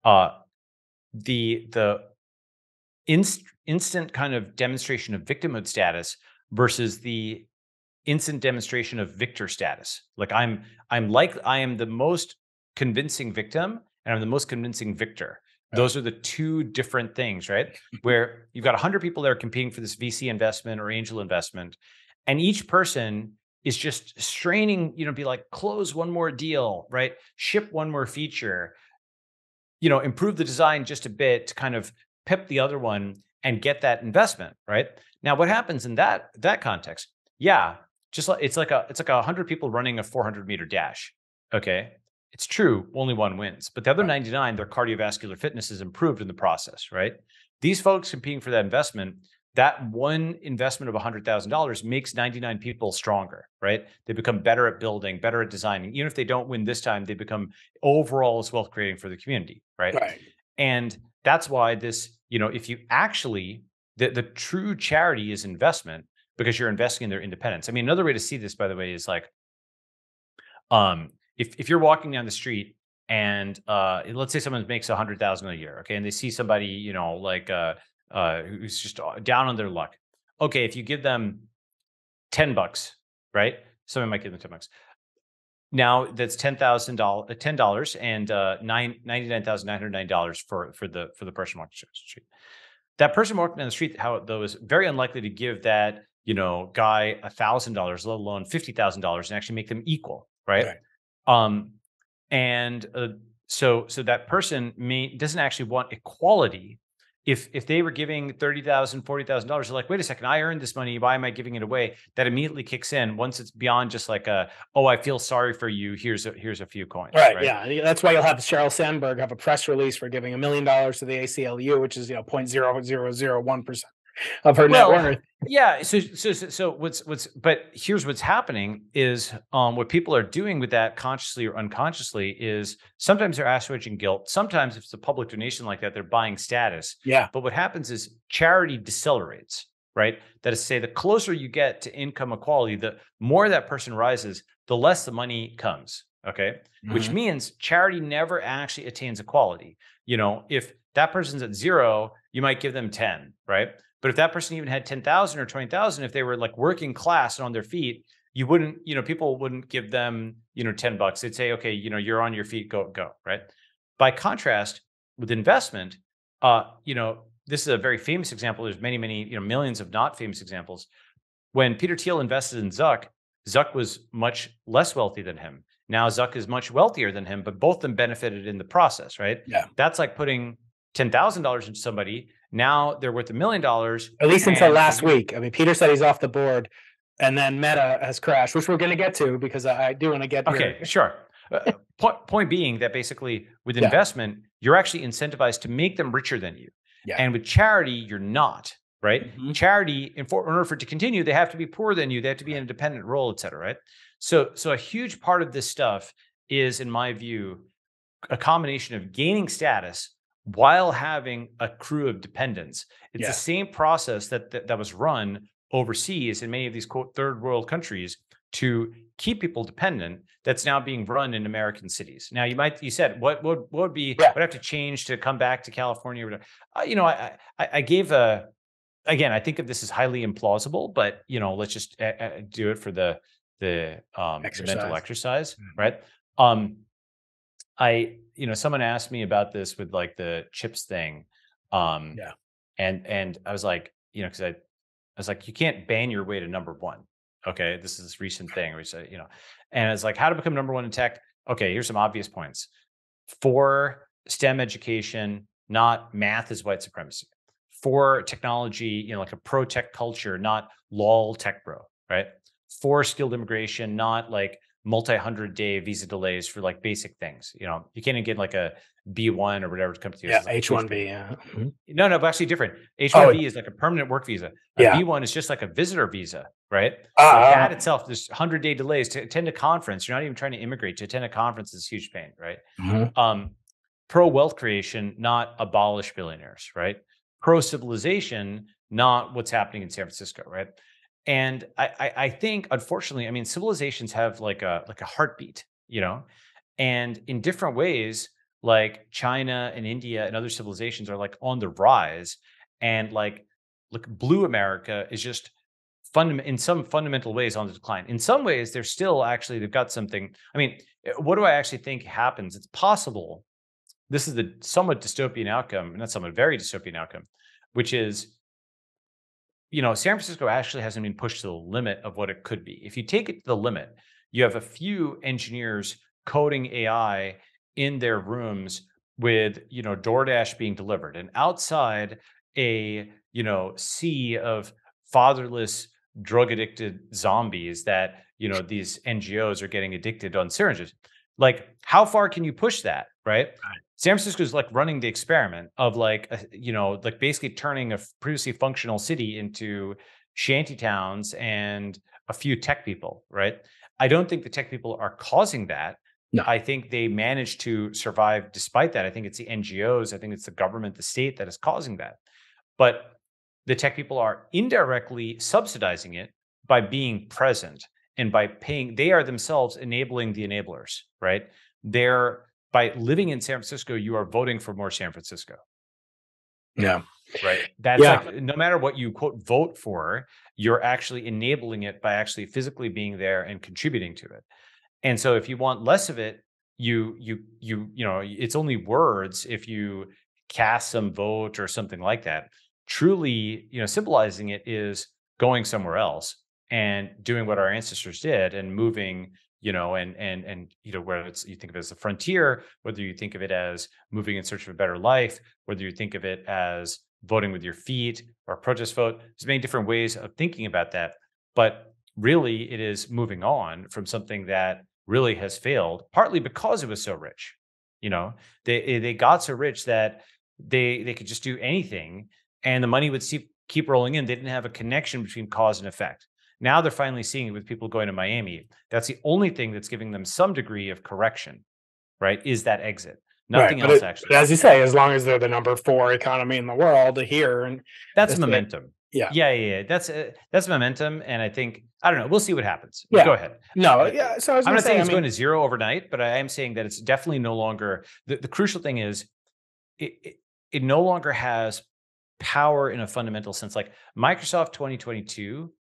uh the the inst- instant kind of demonstration of victimhood status versus the instant demonstration of victor status. Like I'm I'm like I am the most convincing victim and I'm the most convincing victor. Those are the two different things, right? Where you've got 100 people that are competing for this VC investment or angel investment, and each person is just straining, you know, be like, close one more deal, right? Ship one more feature, you know, improve the design just a bit to kind of pip the other one and get that investment, right? Now, what happens in that that context? Yeah, just like it's like a it's like a hundred people running a 400 meter dash. Okay, it's true, only one wins, but the other 99, their cardiovascular fitness is improved in the process, right? These folks competing for that investment, that one investment of $100,000 makes 99 people stronger, right? They become better at building, better at designing. Even if they don't win this time, they become overall as wealth creating for the community, right? Right. And that's why this, you know, if you actually, the, the true charity is investment because you're investing in their independence. I mean, another way to see this, by the way, is like, um, if if you're walking down the street and uh, let's say someone makes a hundred thousand a year, okay, and they see somebody, you know, like uh, uh, who's just uh, down on their luck. Okay, if you give them ten bucks, right? Someone might give them ten bucks. Now that's ten thousand dollars, ten dollars, and uh, nine ninety nine thousand nine hundred nine dollars for for the for the person walking down the street. That person walking down the street, how though, is very unlikely to give that you know guy a thousand dollars, let alone fifty thousand dollars, and actually make them equal, right? Right. Um, and uh, so so that person may doesn't actually want equality. If if they were giving thirty thousand, forty thousand dollars, they're like, wait a second, I earned this money. Why am I giving it away? That immediately kicks in once it's beyond just like a, oh, I feel sorry for you. Here's a here's a few coins. Right, Yeah. That's why you'll have Sheryl Sandberg have a press release for giving a million dollars to the ACLU, which is you know 0.0001 percent of her Well, net worth. yeah so, so so what's what's but here's what's happening is um what people are doing with that consciously or unconsciously is sometimes they're assuaging guilt sometimes if it's a public donation like that they're buying status Yeah. but what happens is charity decelerates right that is to say the closer you get to income equality the more that person rises the less the money comes okay which Mhm. means charity never actually attains equality. You know, if that person's at zero, you might give them 10, right? But if that person even had 10,000 or 20,000, if they were like working class and on their feet, you wouldn't, you know, people wouldn't give them, you know, 10 bucks. They'd say, okay, you know, you're on your feet, go, go, right? By contrast, with investment, uh, you know, this is a very famous example. There's many, many, you know, millions of not famous examples. When Peter Thiel invested in Zuck, Zuck was much less wealthy than him. Now Zuck is much wealthier than him, but both of them benefited in the process, right? Yeah. That's like putting ten thousand dollars into somebody. Now they're worth a million dollars. At least until last week. I mean, Peter said he's off the board, and then Meta has crashed, which we're going to get to because I, do want to get. your- Okay, sure. Uh, point, point being that basically with Yeah. investment, you're actually incentivized to make them richer than you. Yeah. And with charity, you're not, right? Mhm. Charity, in, for, in order for it to continue, they have to be poorer than you. They have to be in a dependent role, et cetera, right? So, so a huge part of this stuff is, in my view, a combination of gaining status while having a crew of dependents. It's Yeah. the same process that, that that was run overseas in many of these quote third world countries to keep people dependent that's now being run in American cities. Now you might you said what what, what would be yeah. would have to change to come back to California or. Uh, you know, I, I, I gave a again I think of this as highly implausible, but you know let's just uh, uh, do it for the the um the mental exercise, mm-hmm. right? Um, I you know someone asked me about this with like the chips thing, um, yeah, and and I was like you know because I I was like you can't ban your way to number one Okay, this is this recent [LAUGHS] thing. We say, you know, and it's like how to become number one in tech. Okay, here's some obvious points. For STEM education, not math is white supremacy. For technology, you know, like a pro tech culture, not lol tech bro, right? For skilled immigration, not like multi-hundred day visa delays for like basic things. You know, you can't even get like a B1 or whatever to come to. you. Yeah, H1B. Yeah. Mm-hmm. No, no, but actually different. H1B oh, is like a permanent work visa. A yeah. B1 is just like a visitor visa, right? Uh, so that itself, there's 100 day delays to attend a conference. You're not even trying to immigrate. To attend a conference is huge pain, right? Mm-hmm. Um, pro wealth creation, not abolish billionaires, right? Pro civilization, not what's happening in San Francisco, right? And I, I, I think, unfortunately, I mean, civilizations have like a like a heartbeat, you know, and in different ways, like China and India and other civilizations are like on the rise, and like look, blue America is just fundamental in some fundamental ways on the decline. In some ways, they're still actually they've got something. I mean, eh, what do I actually think happens? It's possible. This is the somewhat dystopian outcome, not somewhat very dystopian outcome, which is you know, San Francisco actually hasn't been pushed to the limit of what it could be. If you take it to the limit, you have a few engineers coding AI in their rooms with, you know, DoorDash being delivered and outside a, you know, sea of fatherless drug addicted zombies that, you know, these NGOs are getting addicted on syringes. Like, how far can you push that? Right. right. San Francisco is like running the experiment of like, a, you know, like basically turning a previously functional city into shanty towns and a few tech people, right? I don't think the tech people are causing that. No. I think they managed to survive despite that. I think it's the NGOs, I think it's the government, the state that is causing that. But the tech people are indirectly subsidizing it by being present and by paying, they are themselves enabling the enablers, right? They're by living in San Francisco, you are voting for more San Francisco. Yeah. Right. That's yeah. like no matter what you quote vote for, you're actually enabling it by actually physically being there and contributing to it. And so if you want less of it, you you you you know, it's only words if you cast some vote or something like that. Truly, you know, symbolizing it is going somewhere else and doing what our ancestors did and moving you know, and and and you know, whether it's you think of it as a frontier, whether you think of it as moving in search of a better life, whether you think of it as voting with your feet or protest vote, there's many different ways of thinking about that. But really, it is moving on from something that really has failed, partly because it was so rich. You know, they they got so rich that they they could just do anything, and the money would keep keep rolling in. They didn't have a connection between cause and effect. Now they're finally seeing it with people going to Miami. That's the only thing that's giving them some degree of correction, right? Is that exit. Nothing right, else it, actually. As you say, as long as they're the number four economy in the world here, and that's momentum. yeah, yeah, yeah, yeah. That's uh, that's momentum, and I think I don't know. We'll see what happens. Yeah. Go ahead. No, yeah. So I am not say, saying it's I mean, going to zero overnight, but I am saying that it's definitely no longer. The, the crucial thing is, it, it it no longer has power in a fundamental sense. Like Microsoft 2022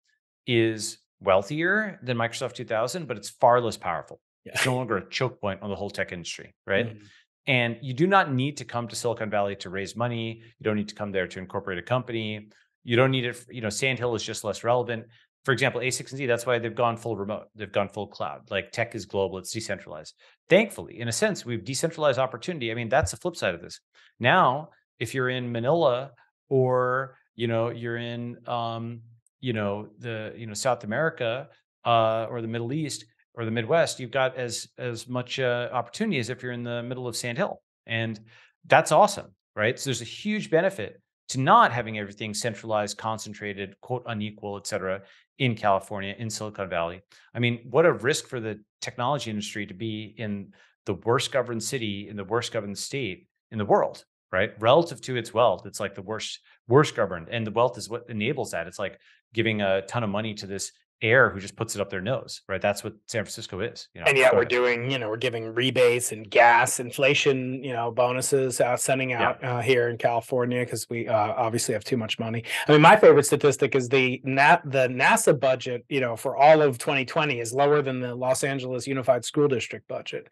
is wealthier than Microsoft 2000, but it's far less powerful. Yeah. It's no longer a choke point on the whole tech industry, right? Mm-hmm. And you do not need to come to Silicon Valley to raise money. You don't need to come there to incorporate a company. You don't need it. You know, Sand Hill is just less relevant. For example, A16Z, that's why they've gone full remote. They've gone full cloud. Like tech is global, it's decentralized. Thankfully, in a sense, we've decentralized opportunity. I mean, that's the flip side of this. Now, if you're in Manila or you know you're in um, you know the you know South America uh, or the Middle East or the Midwest, you've got as as much uh, opportunity as if you're in the middle of Sand Hill, and that's awesome, right? So there's a huge benefit to not having everything centralized, concentrated, quote unequal, et cetera, in California, in Silicon Valley. I mean, what a risk for the technology industry to be in the worst governed city, in the worst governed state in the world, right? Relative to its wealth, it's like the worst, worst governed. And the wealth is what enables that. It's like giving a ton of money to this heir who just puts it up their nose, right? That's what San Francisco is. You know? And yet Go we're ahead. doing, you know, we're giving rebates and gas inflation, you know, bonuses out sending out uh, here in California because we uh, obviously have too much money. I mean, my favorite statistic is the nat the NASA budget, you know, for all of 2020 is lower than the Los Angeles Unified School District budget.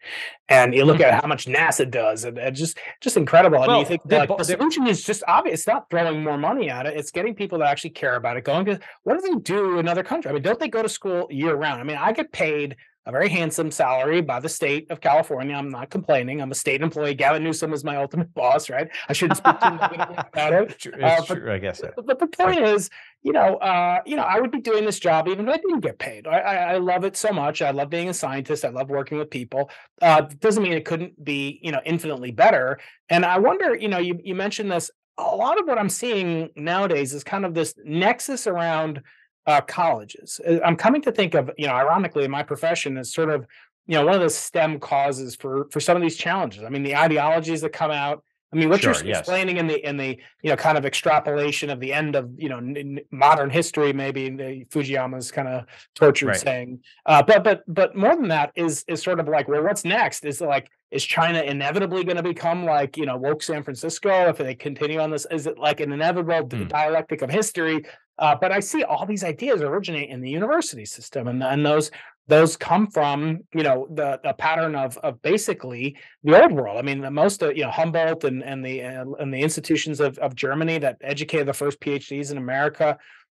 And you look at how much NASA does, and it's just just incredible. And Well, you think like, bo- the solution is just obvious. It's not throwing more money at it. It's getting people that actually care about it. Going to what do they do in other countries? I mean, don't they go to school year round? I mean, I get paid a very handsome salary by the state of California. I'm not complaining. I'm a state employee. Gavin Newsom is my ultimate [LAUGHS] boss, right? I shouldn't speak too negatively about it. True, Uh, It's but- true, I guess. yeah. But, but the point is, you know, uh, you know, I would be doing this job even if I didn't get paid. I, I, I love it so much. I love being a scientist. I love working with people. Uh, doesn't mean it couldn't be, you know, infinitely better. And I wonder, you know, you you mentioned this. A lot of what I'm seeing nowadays is kind of this nexus around uh, colleges. Uh, I'm coming to think of, you know, ironically, my profession is sort of, you know, one of the STEM causes for for some of these challenges. I mean, the ideologies that come out. I mean, what Sure, you're yes. explaining in the in the you know kind of extrapolation of the end of you know modern history, maybe the Fukuyama's kind of tortured Right. saying. Uh, but but but more than that is is sort of like, well, what's next? Is like is China inevitably going to become like you know woke San Francisco if they continue on this? Is it like an inevitable Hmm. dialectic of history? Uh, but I see all these ideas originate in the university system, and and those those come from you know the, the pattern of of basically the old world. I mean, the most of you know Humboldt and and the uh, and the institutions of of Germany that educated the first PhDs in America,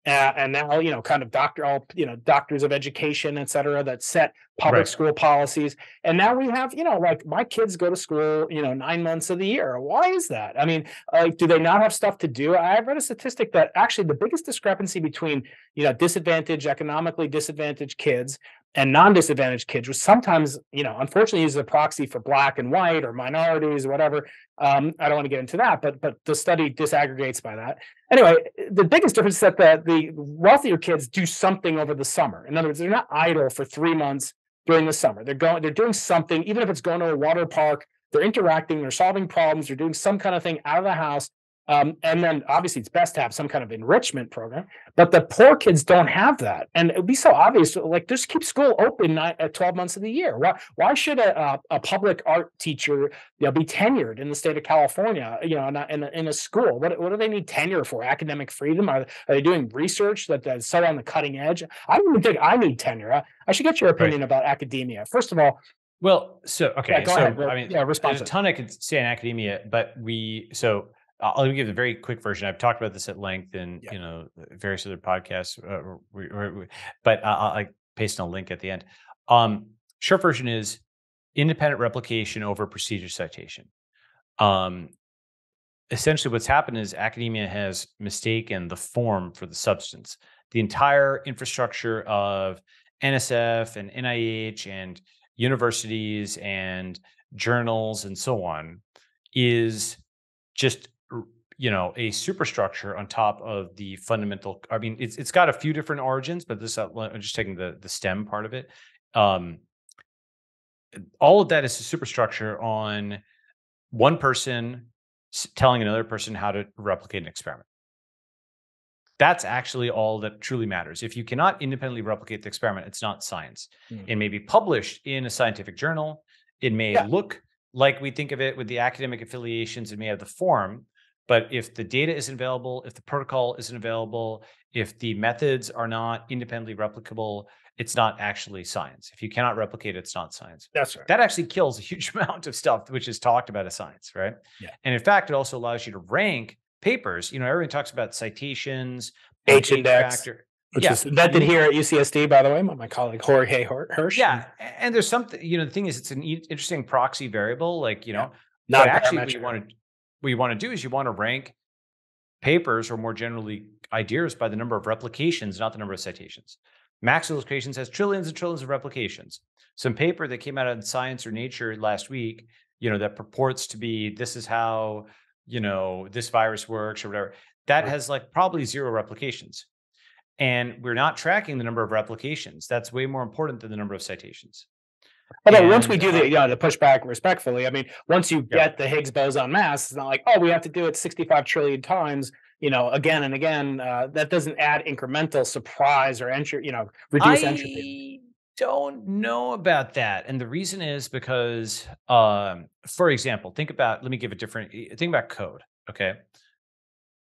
uh, and now you know kind of doctor all you know doctors of education, et cetera, that set public Right. school policies. And now we have you know like my kids go to school you know nine months of the year. Why is that? I mean, like do they not have stuff to do? I read a statistic that actually the biggest discrepancy between you know disadvantaged economically disadvantaged kids and non-disadvantaged kids, which sometimes, you know, unfortunately uses a proxy for black and white or minorities or whatever. Um, I don't want to get into that, but but the study disaggregates by that. Anyway, the biggest difference is that the the wealthier kids do something over the summer. In other words, they're not idle for three months during the summer. They're going, they're doing something, even if it's going to a water park, they're interacting, they're solving problems, they're doing some kind of thing out of the house. Um, and then obviously it's best to have some kind of enrichment program, but the poor kids don't have that. And it would be so obvious, like just keep school open nine, uh, 12 months of the year. Why, why should a, a, a public art teacher you know, be tenured in the state of California, you know, in a, in a, in a school? What, what do they need tenure for? Academic freedom? Are, are they doing research that, that's so on the cutting edge? I don't even think I need tenure. I, I should get your opinion about academia. First of all, Well, so okay, go so ahead. I mean, Yeah, there's a ton I could say in academia, but we so I'll I'll give a very quick version. I've talked about this at length in Yeah. you know various other podcasts, uh, we, we, but I'll, I paste a link at the end. Um, short version is independent replication over procedure citation. Um, essentially, what's happened is academia has mistaken the form for the substance. The entire infrastructure of NSF and NIH and universities and journals and so on is just you know a superstructure on top of the fundamental i mean it's it's got a few different origins but this uh, i'm just taking the the stem part of it. Um all of that is a superstructure on one person telling another person how to replicate an experiment. That's actually all that truly matters. If you cannot independently replicate the experiment it's not science. Hmm. it may be published in a scientific journal. It may Yeah. look like we think of it with the academic affiliations it may have the form but if the data isn't available if the protocol isn't available if the methods are not independently replicable it's not actually science if you cannot replicate it it's not science that's right. that actually kills a huge [LAUGHS] amount of stuff which is talked about as science right Yeah. and in fact it also allows you to rank papers you know everyone talks about citations uh, H page index. factor. Which Yeah. is invented mm-hmm. here at UCSD, by the way, my, my colleague Jorge Hor- Hirsch. yeah and there's something you know the thing is it's an interesting proxy variable like you Yeah. know Not actually what you parametric. want to what you want to do is you want to rank papers or more generally ideas by the number of replications not the number of citations. Maxwell's equations has trillions and trillions of replications. Some paper that came out in science or nature last week you know that purports to be this is how you know this virus works or whatever that has like probably zero replications. And we're not tracking the number of replications. That's way more important than the number of citations Although once we do the, you know, to push back respectfully, I mean, once you Yeah. get the Higgs boson mass, it's not like, oh, we have to do it 65 trillion times you know, again and again, uh, that doesn't add incremental surprise or entry, you know, reduce entropy. I don't know about that. And the reason is because, um, for example, think about, let me give a different, think about code. Okay.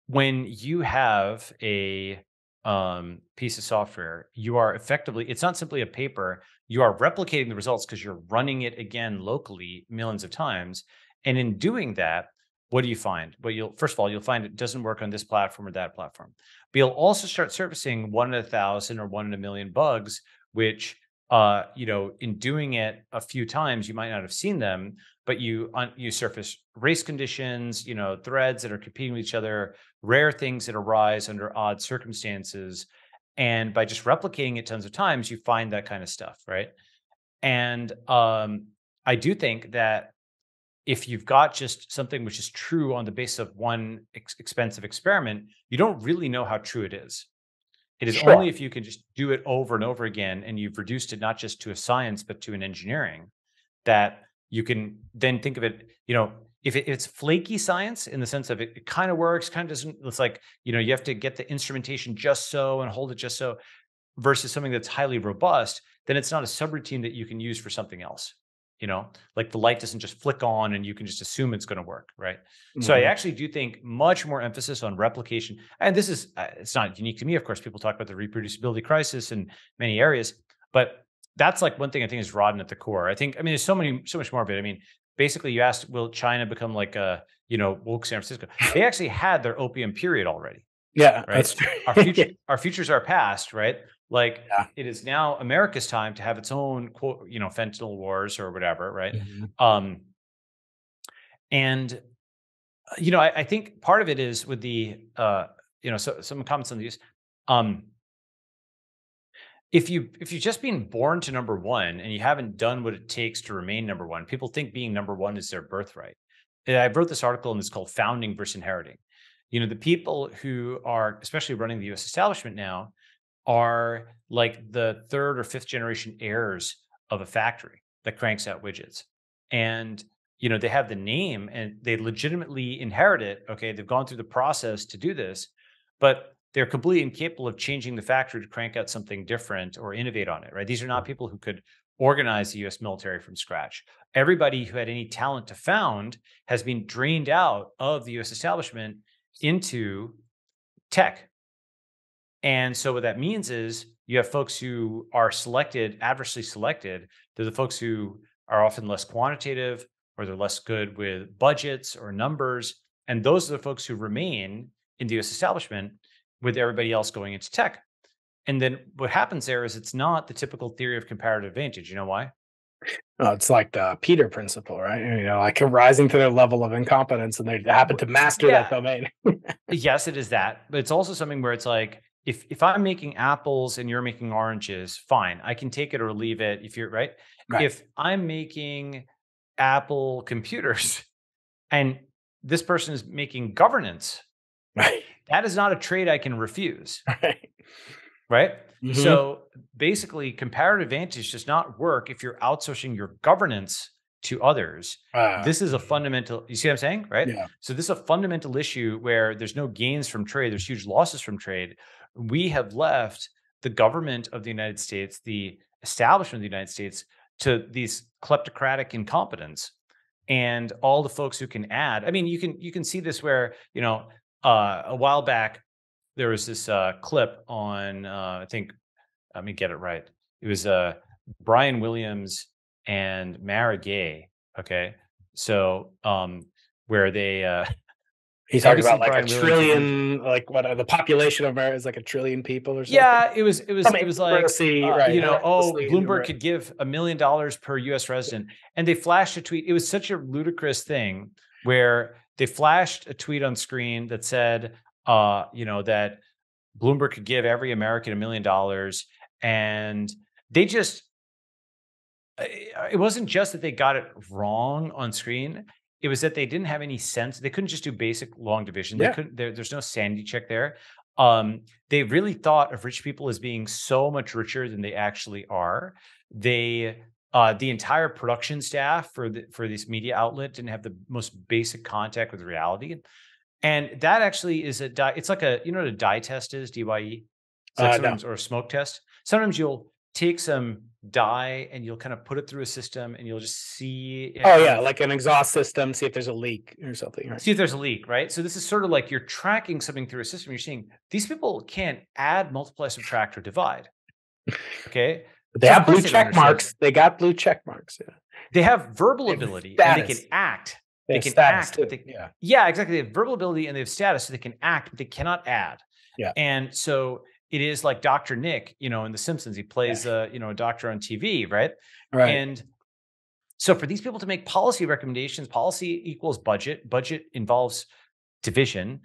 When you have a um, piece of software, you are effectively, it's not simply a paper, you are replicating the results because you're running it again locally millions of times. And in doing that, what do you find? Well, you'll first of all, you'll find it doesn't work on this platform or that platform. But you'll also start surfacing one in a thousand or one in a million bugs, which uh, you know, in doing it a few times, you might not have seen them, but you un- you surface race conditions, you know, threads that are competing with each other, rare things that arise under odd circumstances, and by just replicating it tons of times, you find that kind of stuff, right? And um, I do think that if you've got just something which is true on the basis of one ex- expensive experiment, you don't really know how true it is. It is Sure. only if you can just do it over and over again and you've reduced it not just to a science, but to an engineering that you can then think of it, you know, if it's flaky science in the sense of it, it kind of works, kind of doesn't, it's like, you know, you have to get the instrumentation just so and hold it just so versus something that's highly robust, then it's not a subroutine that you can use for something else. You know, like the light doesn't just flick on and you can just assume it's going to work, right? So I Mhm. actually do think much more emphasis on replication. And this is uh, it's not unique to me, of course. People talk about the reproducibility crisis in many areas, but that's like one thing I think is rotten at the core. I think I mean there's so many so much more of it. I mean, basically you asked, will China become like a you know woke San Francisco? They actually had their opium period already. Yeah, Right. Our [LAUGHS] future, our futures are past, right? Like Yeah. it is now America's time to have its own quote, you know, fentanyl wars or whatever, right? Mhm. Um, and uh, you know, I, I think part of it is with the uh, you know, so some comments on these. Um, if you if you've just been born to number one and you haven't done what it takes to remain number one, people think being number one is their birthright. I wrote this article and it's called "Founding versus Inheriting." You know, the people who are especially running the U.S. establishment now are like the third or fifth generation heirs of a factory that cranks out widgets. And you know, they have the name and they legitimately inherit it. Okay, they've gone through the process to do this, but they're completely incapable of changing the factory to crank out something different or innovate on it, right? These are not mm. people who could organize the US military from scratch. Everybody who had any talent to found has been drained out of the US establishment into tech. And so what that means is you have folks who are selected, adversely selected. They're the folks who are often less quantitative or they're less good with budgets or numbers. And those are the folks who remain in the US establishment with everybody else going into tech. And then what happens there is it's not the typical theory of comparative advantage. You know why? Oh, it's like the Peter principle, right? You know, like rising to their level of incompetence, and they happen to master that domain. [LAUGHS] Yes, it is that. But it's also something where it's like, if if I'm making apples and you're making oranges, fine. I can take it or leave it if you're right. Right. If I'm making Apple computers [LAUGHS] and this person is making governance, right, that is not a trade I can refuse. [LAUGHS] right. Right. Mhm. So basically, comparative advantage does not work if you're outsourcing your governance to others. Uh, this is a fundamental, you see what I'm saying? Right. yeah, So this is a fundamental issue where there's no gains from trade, there's huge losses from trade. We have left the government of the United States, the establishment of the United States, to these kleptocratic incompetence and all the folks who can add. I mean, you can you can see this where you know uh, a while back there was this uh, clip on uh, I think let me get it right. It was uh, Brian Williams and Mara Gay. Okay, so um, where they uh, [LAUGHS] he's talking about like Brian a Williams trillion, like what uh, the population of America is like a trillion people or something. yeah, it was it was Some it was like uh, right, you know, oh, Bloomberg numerous. could give a million dollars per U.S. resident, and they flashed a tweet. It was such a ludicrous thing where they flashed a tweet on screen that said, uh, you know, that Bloomberg could give every American a million dollars, and they just, it wasn't just that they got it wrong on screen. It was that they didn't have any sense. They couldn't just do basic long division. They Yeah. couldn't. There, there's no sanity check there. Um, they really thought of rich people as being so much richer than they actually are. They, uh, the entire production staff for the, for this media outlet didn't have the most basic contact with reality, And that actually is a. It's like a you know what a dye test is, DYE. Like Uh, no. sometimes, or a smoke test. Sometimes you'll take some dye and you'll kind of put it through a system and you'll just see. it Oh yeah, like an exhaust system, see if there's a leak or something. Right? see if there's a leak, right? So this is sort of like you're tracking something through a system. You're seeing these people can't add, multiply, subtract, or divide. Okay. But they So have blue course they don't check marks. They got blue check marks. Yeah. They have verbal They have ability and they can act. They They can act, but they- yeah. Yeah, exactly. They have verbal ability and they have status, so they can act, but they cannot add. Yeah. And so it is like Dr. Nick, you know, in The Simpsons, he plays, uh, you know, a doctor on TV, right? Right. And so for these people to make policy recommendations, policy equals budget. Budget involves division.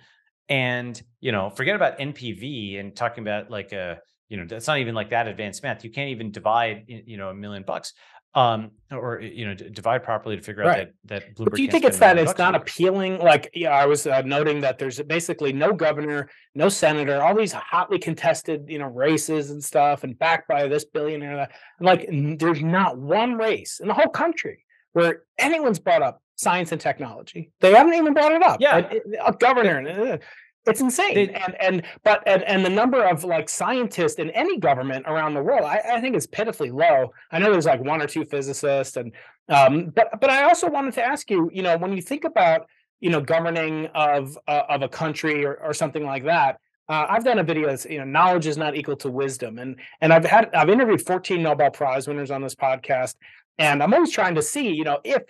And, you know, forget about NPV and talking about like a, you know, that's not even like that advanced math. You can't even divide, you know, a million bucks um or you know divide properly to figure out Right. that that Bloomberg But do you think it's that it's not appealing? Like, yeah, I was uh, noting that there's basically no governor, no senator, all these hotly contested, you know, races and stuff, and backed by this billionaire. That, like, there's not one race in the whole country where anyone's brought up science and technology. They haven't even brought it up. Yeah. And it- a governor. It's insane. They- and and but and, and the number of like scientists in any government around the world, I, I think is pitifully low. I know there's like one or two physicists and um, but but I also wanted to ask you, you know, when you think about you know governing of uh, of a country or, or something like that, uh, I've done a video that's you know knowledge is not equal to wisdom, and and I've had I've interviewed 14 Nobel Prize winners on this podcast, and I'm always trying to see, you know, if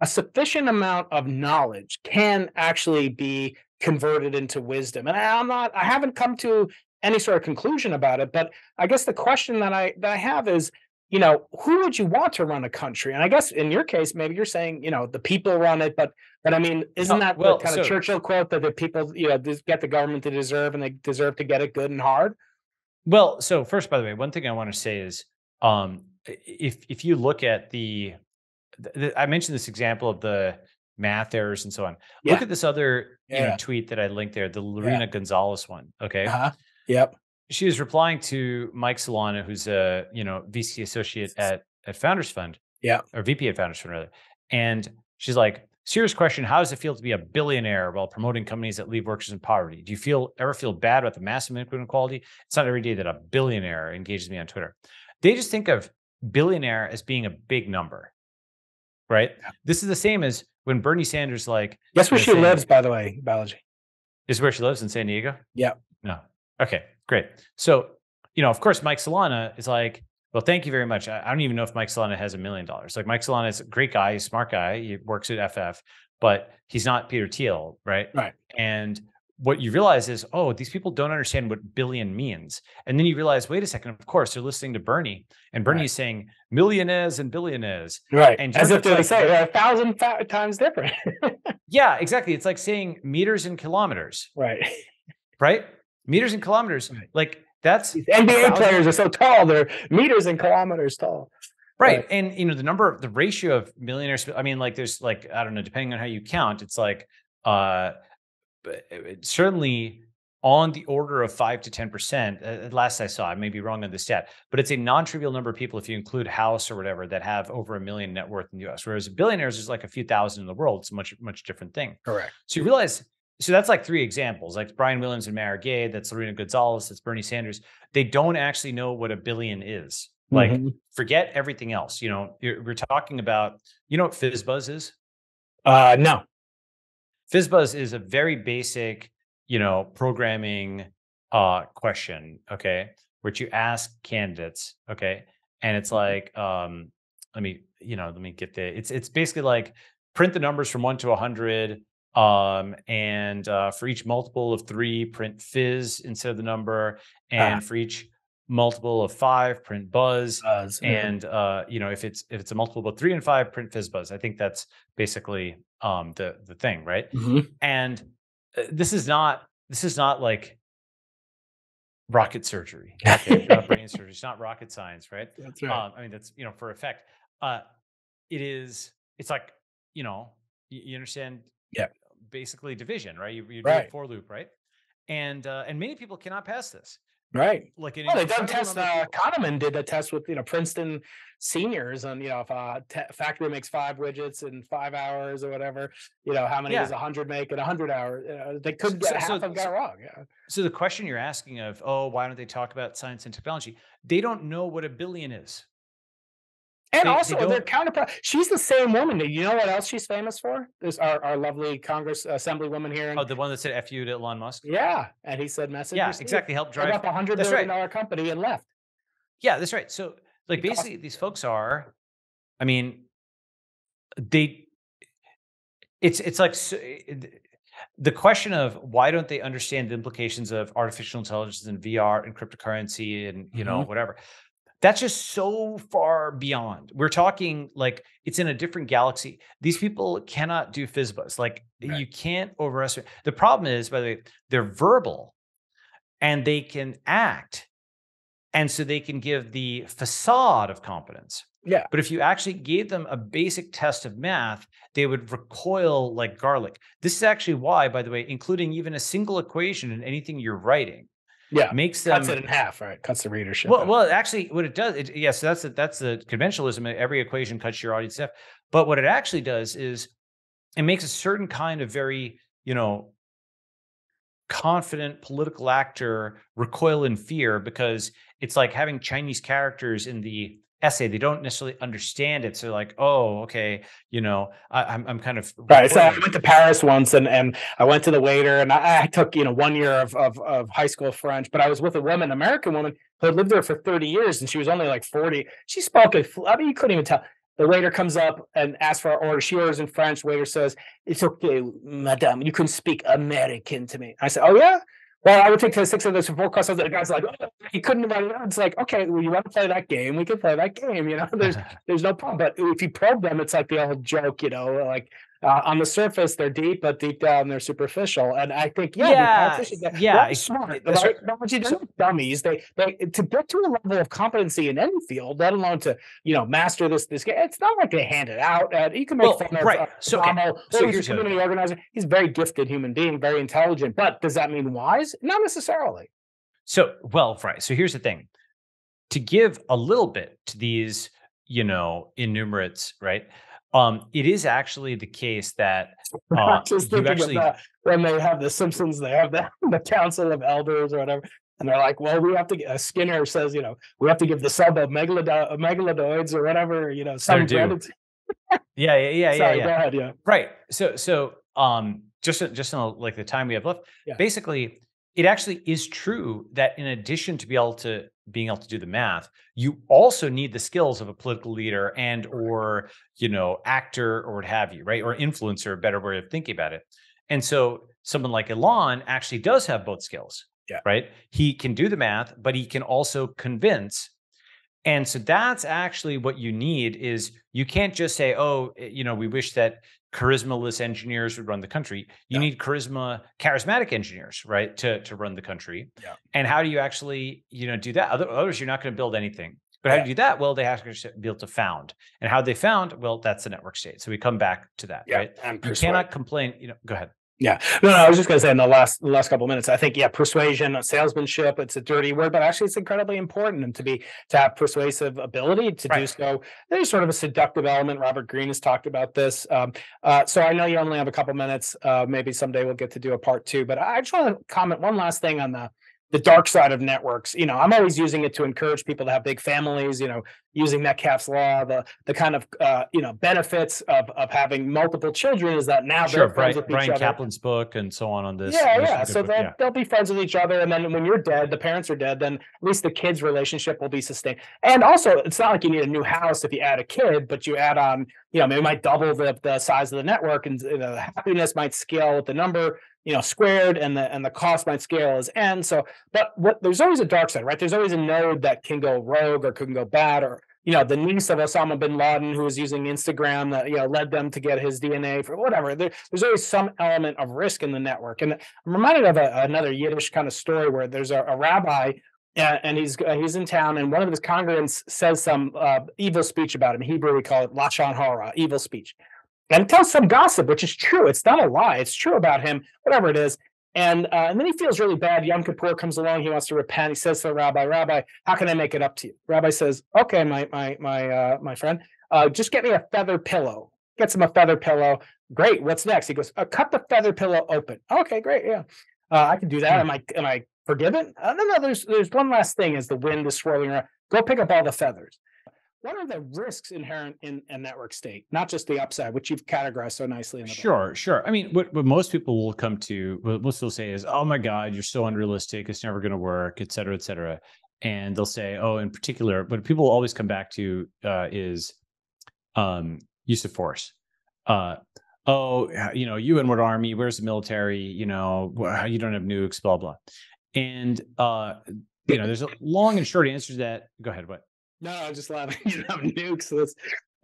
a sufficient amount of knowledge can actually be converted into wisdom, and I'm not I haven't come to any sort of conclusion about it, but I guess the question that I that I have is you know, who would you want to run a country? And I guess in your case, maybe you're saying, you know, the people run it, but but I mean, isn't Oh, that well, the kind of Churchill quote that the people, you know, get the government to deserve and they deserve to get it good and hard? Well, so first, by the way, one thing I want to say is, um, if if you look at the, the- I mentioned this example of the math errors and so on. Look at this other you know, tweet that I linked there, the Lorena Gonzalez one. Okay, Uh-huh. Yep. she was replying to Mike Solana, who's a you know VC associate at at Founders Fund. Yeah. or VP at Founders Fund rather, and she's like. Serious question. How does it feel to be a billionaire while promoting companies that leave workers in poverty? Do you feel ever feel bad about the massive inequality? It's not every day that a billionaire engages me on Twitter. They just think of billionaire as being a big number, right? This is the same as when Bernie Sanders like Guess where she saying- lives, by the way, Balaji. is where she lives in San Diego. Yeah. No. Okay. Great. So you know, of course, Mike Solana is like, well, thank you very much. I, I don't even know if Mike Solana has a million dollars. Like Mike Solana is a great guy, he's a smart guy. He works at FF, but he's not Peter Thiel, right? Right. And what you realize is, oh, these people don't understand what billion means. And then you realize, wait a second, of course, they're listening to Bernie, and Bernie's Right. saying millionaires and billionaires. Right. And As if it's they like- say they're a thousand times different. [LAUGHS] Yeah, exactly. It's like saying meters and kilometers, right. right? Meters and kilometers. Right. Like that's These NBA players are so tall, they're meters and kilometers tall. Right. Right. And you know, the number of the ratio of millionaires, I mean, like there's like, I don't know, depending on how you count, it's like uh certainly on the order of five to ten percent. Uh, last I saw, I may be wrong on the stat, but it's a non-trivial number of people if you include house or whatever that have over a million net worth in the US. Whereas billionaires is like a few thousand in the world. It's a much, much different thing. Correct. So you realize, so that's like three examples, like Brian Williams and Mara Gay, that's Lorena Gonzalez, that's Bernie Sanders. They don't actually know what a billion is. Like, Mhm. forget everything else. You know, you're, we're talking about, you know what FizzBuzz is? uh no. FizzBuzz is a very basic, you know, programming uh question, okay, which you ask candidates, okay, and it's like, um, let me, you know, let me get the. It's it's basically like print the numbers from one to a hundred, um, and uh, for each multiple of three, print fizz instead of the number, and for each multiple of five, print buzz, Buzz, and uh, you know if it's if it's a multiple of three and five, print fizz buzz. I think that's basically um the the thing, right? Mhm. And uh, this is not this is not like rocket surgery, [LAUGHS] okay? Not brain surgery. It's not rocket science, right? That's right. Um, I mean, that's you know for effect. Uh, it is. It's like you know you, you understand. Yeah. Basically, division, right? You, you do Right. a for loop, right? And uh, and many people cannot pass this. Right. Like Well, they done incredible test. Uh. Kahneman did a test with you know Princeton seniors, and you know if a te- factory makes five widgets in five hours or whatever, you know how many Yeah. does a hundred make in a hundred hours? You know, they couldn't So- get so- half of them got so- wrong. Yeah. So the question you're asking of, oh, why don't they talk about science and technology? They don't know what a billion is. And They- they also, their counterpart. She's the same woman. You know what else she's famous for? There's our, our lovely Congress Assemblywoman here. In, Oh, the one that said "f you" to Elon Musk. yeah, and he said, "Message." Yeah, received." exactly. Help drive. up a hundred That's right. dollar company and left. Yeah, that's right. So, like, basically, these folks are, I mean, they, it's it's like the question of why don't they understand the implications of artificial intelligence and VR and cryptocurrency and you know mm-hmm. whatever. That's just so far beyond. We're talking like it's in a different galaxy. These people cannot do FizzBuzz. Like Right. you can't overestimate. The problem is, by the way, they're verbal and they can act. And so they can give the facade of competence. Yeah. But if you actually gave them a basic test of math, they would recoil like garlic. This is actually why, by the way, including even a single equation in anything you're writing Yeah, makes them cuts it in half. Right, cuts the readership. well, in. well, actually, what it does, it, yes, that's the, that's the conventionalism. Every equation cuts your audience depth. But what it actually does is it makes a certain kind of very, you know, confident political actor recoil in fear because it's like having Chinese characters in the essay. They don't necessarily understand it. So, like, oh, okay, you know, I, I'm I'm kind of Right. So I went to Paris once and, and I went to the waiter and I, I took, you know, one year of, of, of high school French, but I was with a woman, American woman who had lived there for 30 years and she was only like 40. She spoke fl- I mean, you couldn't even tell. The waiter comes up and asks for our order. She orders in French. Waiter says, It's okay, madame. You can speak American to me. I said, Oh, yeah. Well, I would take the six of those four courses. The guy's like, oh, he couldn't write it out. It's like, okay, well, you want to play that game? We can play that game. You know, [LAUGHS] there's there's no problem. But if you probe them, it's like the old joke, you know, like uh, on the surface they're deep, but deep down they're superficial. And I think, yeah, Yeah, politicians, they're- yeah, they're smart. that's right? right. No, but you don't dummies. They they to get to a level of competency in any field, let alone to you know master this this game. It's not like they hand it out. Uh, you can make Well, fun of right. uh, So, okay. Obama, So oh, he's here's a the community organizer. He's a very gifted human being, very intelligent. But does that mean wise? Not necessarily. So, well, right. So here's the thing. To give a little bit to these, you know, innumerates, right? Um, it is actually the case that [LAUGHS] uh, just you actually that when they have the Simpsons, they have the, [LAUGHS] the Council of Elders or whatever. And they're like, well, we have to. Uh, Skinner says, you know, we have to give the sub of megalodo- megalodoids or whatever, you know, some credit. [LAUGHS] yeah, yeah, yeah, yeah, Sorry, yeah. go ahead. Yeah. Right. So, so um, just just in like the time we have left, Yeah. basically, it actually is true that in addition to be able to being able to do the math, you also need the skills of a political leader and or you know actor or what have you, right? Or influencer, a better way of thinking about it. And so, someone like Elon actually does have both skills. Yeah. Right. He can do the math, but he can also convince. And so that's actually what you need is you can't just say, oh, eh, you know, we wish that charismaless engineers would run the country. You Yeah. need charisma, charismatic engineers, right, to to run the country. Yeah. And how do you actually, you know, do that? Other- Otherwise, you're not going to build anything. But how Yeah. do you do that? Well, they have to be able to found. And how they found? Well, that's the network state. So we come back to that, yeah. right? And You persuade. cannot complain. You know, go ahead. Yeah, no, no. I was just going to say in the last the last couple of minutes, I think yeah, persuasion, salesmanship. It's a dirty word, but actually, it's incredibly important and to be to have persuasive ability to do so. There's sort of a seductive element. Robert Greene has talked about this. Um, uh, so I know you only have a couple minutes. Uh, maybe someday we'll get to do a part two. But I just want to comment one last thing on the the dark side of networks. You know, I'm always using it to encourage people to have big families. You know, using Metcalfe's law, the the kind of uh, you know benefits of of having multiple children is that now Sure, they're friends Brian, with each Brian other. Caplan's book and so on on this. Yeah, yeah. So they'll, yeah. they'll be friends with each other. And then when you're dead, the parents are dead, then at least the kids' relationship will be sustained. And also, it's not like you need a new house if you add a kid, but you add on, you know, maybe it might double the, the size of the network and you know, the happiness might scale with the number, you know, squared and the and the cost might scale as n. So, but what there's always a dark side, right? There's always a node that can go rogue or can go bad or you know, the niece of Osama bin Laden who was using Instagram that you know led them to get his DNA for whatever. There, there's always some element of risk in the network. And I'm reminded of a, another Yiddish kind of story where there's a, a rabbi and, he's uh, he's in town and one of his congregants says some uh, evil speech about him. Hebrew, we call it lashon hara, evil speech, and tells some gossip, which is true. It's not a lie. It's true about him, whatever it is. And uh, and then he feels really bad. Yom Kippur comes along. He wants to repent. He says to the rabbi, "Rabbi, how can I make it up to you?" Rabbi says, "Okay, my my my uh, my friend, uh, just get me a feather pillow." Gets him a feather pillow. Great. What's next? He goes, uh, "Cut the feather pillow open." Okay, great. Yeah, uh, I can do that. Am I am I forgiven? Uh, no, no. There's there's one last thing. As the wind is swirling around, go pick up all the feathers what are the risks inherent in a network state, not just the upside, which you've categorized so nicely? In the sure, book. sure. I mean, what, what most people will come to, what most will say is, "Oh my God, you're so unrealistic. It's never going to work," et cetera, et cetera. And they'll say, "Oh, in particular," but people always come back to uh, is um, use of force. Uh, oh, you know, you and what army? Where's the military? You know, you don't have nukes, blah blah. And uh, you know, there's a long and short answer to that. Go ahead. What? No, I'm just laughing. [LAUGHS] You have nukes. So that's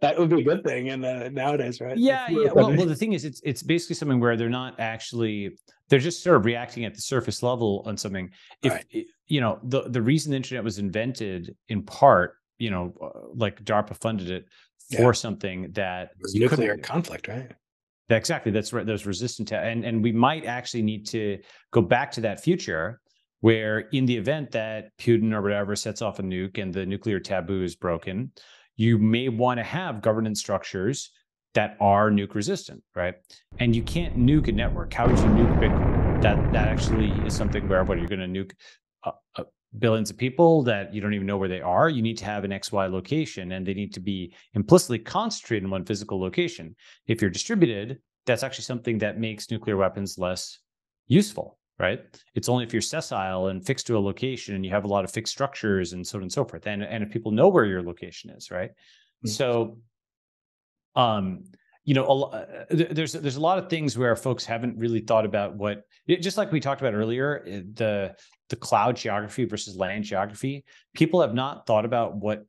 that would be a good thing and uh, nowadays, right? Yeah, yeah. Well, well, the thing is, it's it's basically something where they're not actually they're just sort of reacting at the surface level on something. If right. you know the the reason the internet was invented in part, you know, uh, like DARPA funded it for yeah. something that was nuclear conflict, right? Exactly. That's right. Those resistant to, and and we might actually need to go back to that future where in the event that Putin or whatever sets off a nuke and the nuclear taboo is broken, you may want to have governance structures that are nuke resistant, right? And you can't nuke a network. How would you nuke Bitcoin? That that actually is something where what you're going to nuke uh, uh, billions of people that you don't even know where they are. You need to have an XY location, and they need to be implicitly concentrated in one physical location. If you're distributed, that's actually something that makes nuclear weapons less useful right? It's only if you're sessile and fixed to a location and you have a lot of fixed structures and so on and so forth. And, and if people know where your location is, right? Mm-hmm. So, um, you know, a, uh, there's there's a lot of things where folks haven't really thought about what, just like we talked about earlier, eh, the the cloud geography versus land geography. People have not thought about what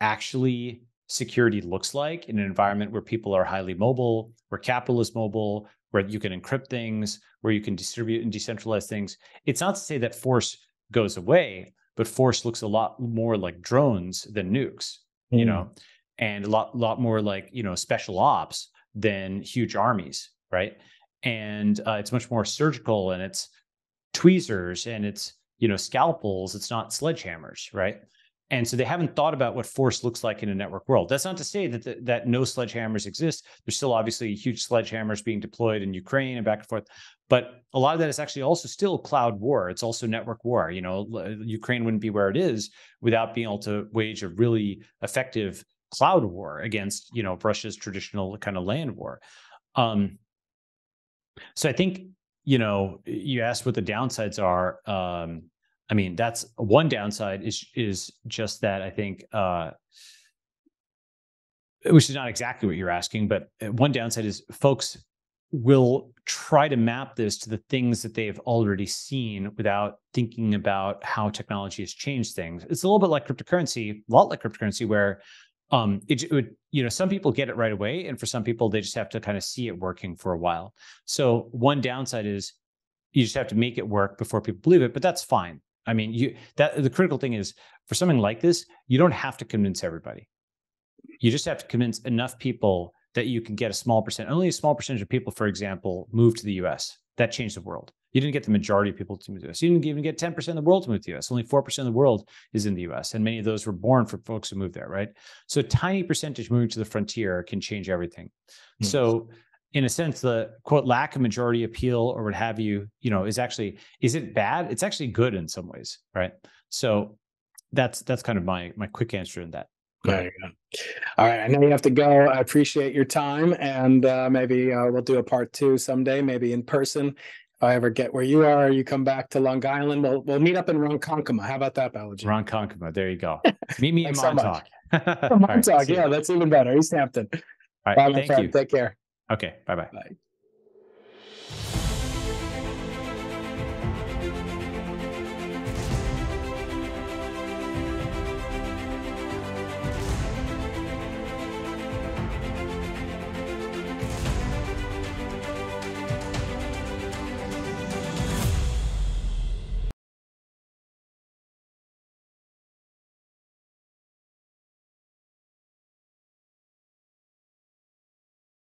actually security looks like in an environment where people are highly mobile, where capital is mobile, where you can encrypt things, where you can distribute and decentralize things. It's not to say that force goes away, but force looks a lot more like drones than nukes, mm. you know, and a lot, lot more like, you know, special ops than huge armies, right? And uh, it's much more surgical and it's tweezers and it's, you know, scalpels. It's not sledgehammers, right? And so they haven't thought about what force looks like in a network world. That's not to say that the, that no sledgehammers exist. There's still obviously huge sledgehammers being deployed in Ukraine and back and forth. But a lot of that is actually also still cloud war. It's also network war. You know, Ukraine wouldn't be where it is without being able to wage a really effective cloud war against, you know, Russia's traditional kind of land war. Um, so I think, you know, you asked what the downsides are. Um, I mean, that's one downside is is just that I think uh, which is not exactly what you're asking, but uh, one downside is folks will try to map this to the things that they've already seen without thinking about how technology has changed things. It's a little bit like cryptocurrency, a lot like cryptocurrency, where um, it, it would, you know, some people get it right away, and for some people, they just have to kind of see it working for a while. So one downside is you just have to make it work before people believe it, but that's fine. I mean, you that the critical thing is for something like this, you don't have to convince everybody. You just have to convince enough people that you can get a small percent. Only a small percentage of people, for example, move to the US. That changed the world. You didn't get the majority of people to move to the US. You didn't even get 10% of the world to move to the US. Only 4% of the world is in the US. And many of those were born for folks who moved there, right? So a tiny percentage moving to the frontier can change everything. Mm-hmm. So in a sense, the quote lack of majority appeal or what have you, you know, is actually is it bad? It's actually good in some ways, right? So that's that's kind of my my quick answer in that. There you go. All right, I know you have to go. I appreciate your time, and uh, maybe uh, we'll do a part two someday, maybe in person. If I ever get where you are, you come back to Long Island. We'll we'll meet up in Ronkonkoma. How about that, Balaji? Ronkonkoma. There you go. [LAUGHS] Meet me in Montauk. [LAUGHS] So Montauk, right, yeah, that's even better. East Hampton. All right, Bye, thank you. Take care. Okay. Bye-bye. Bye.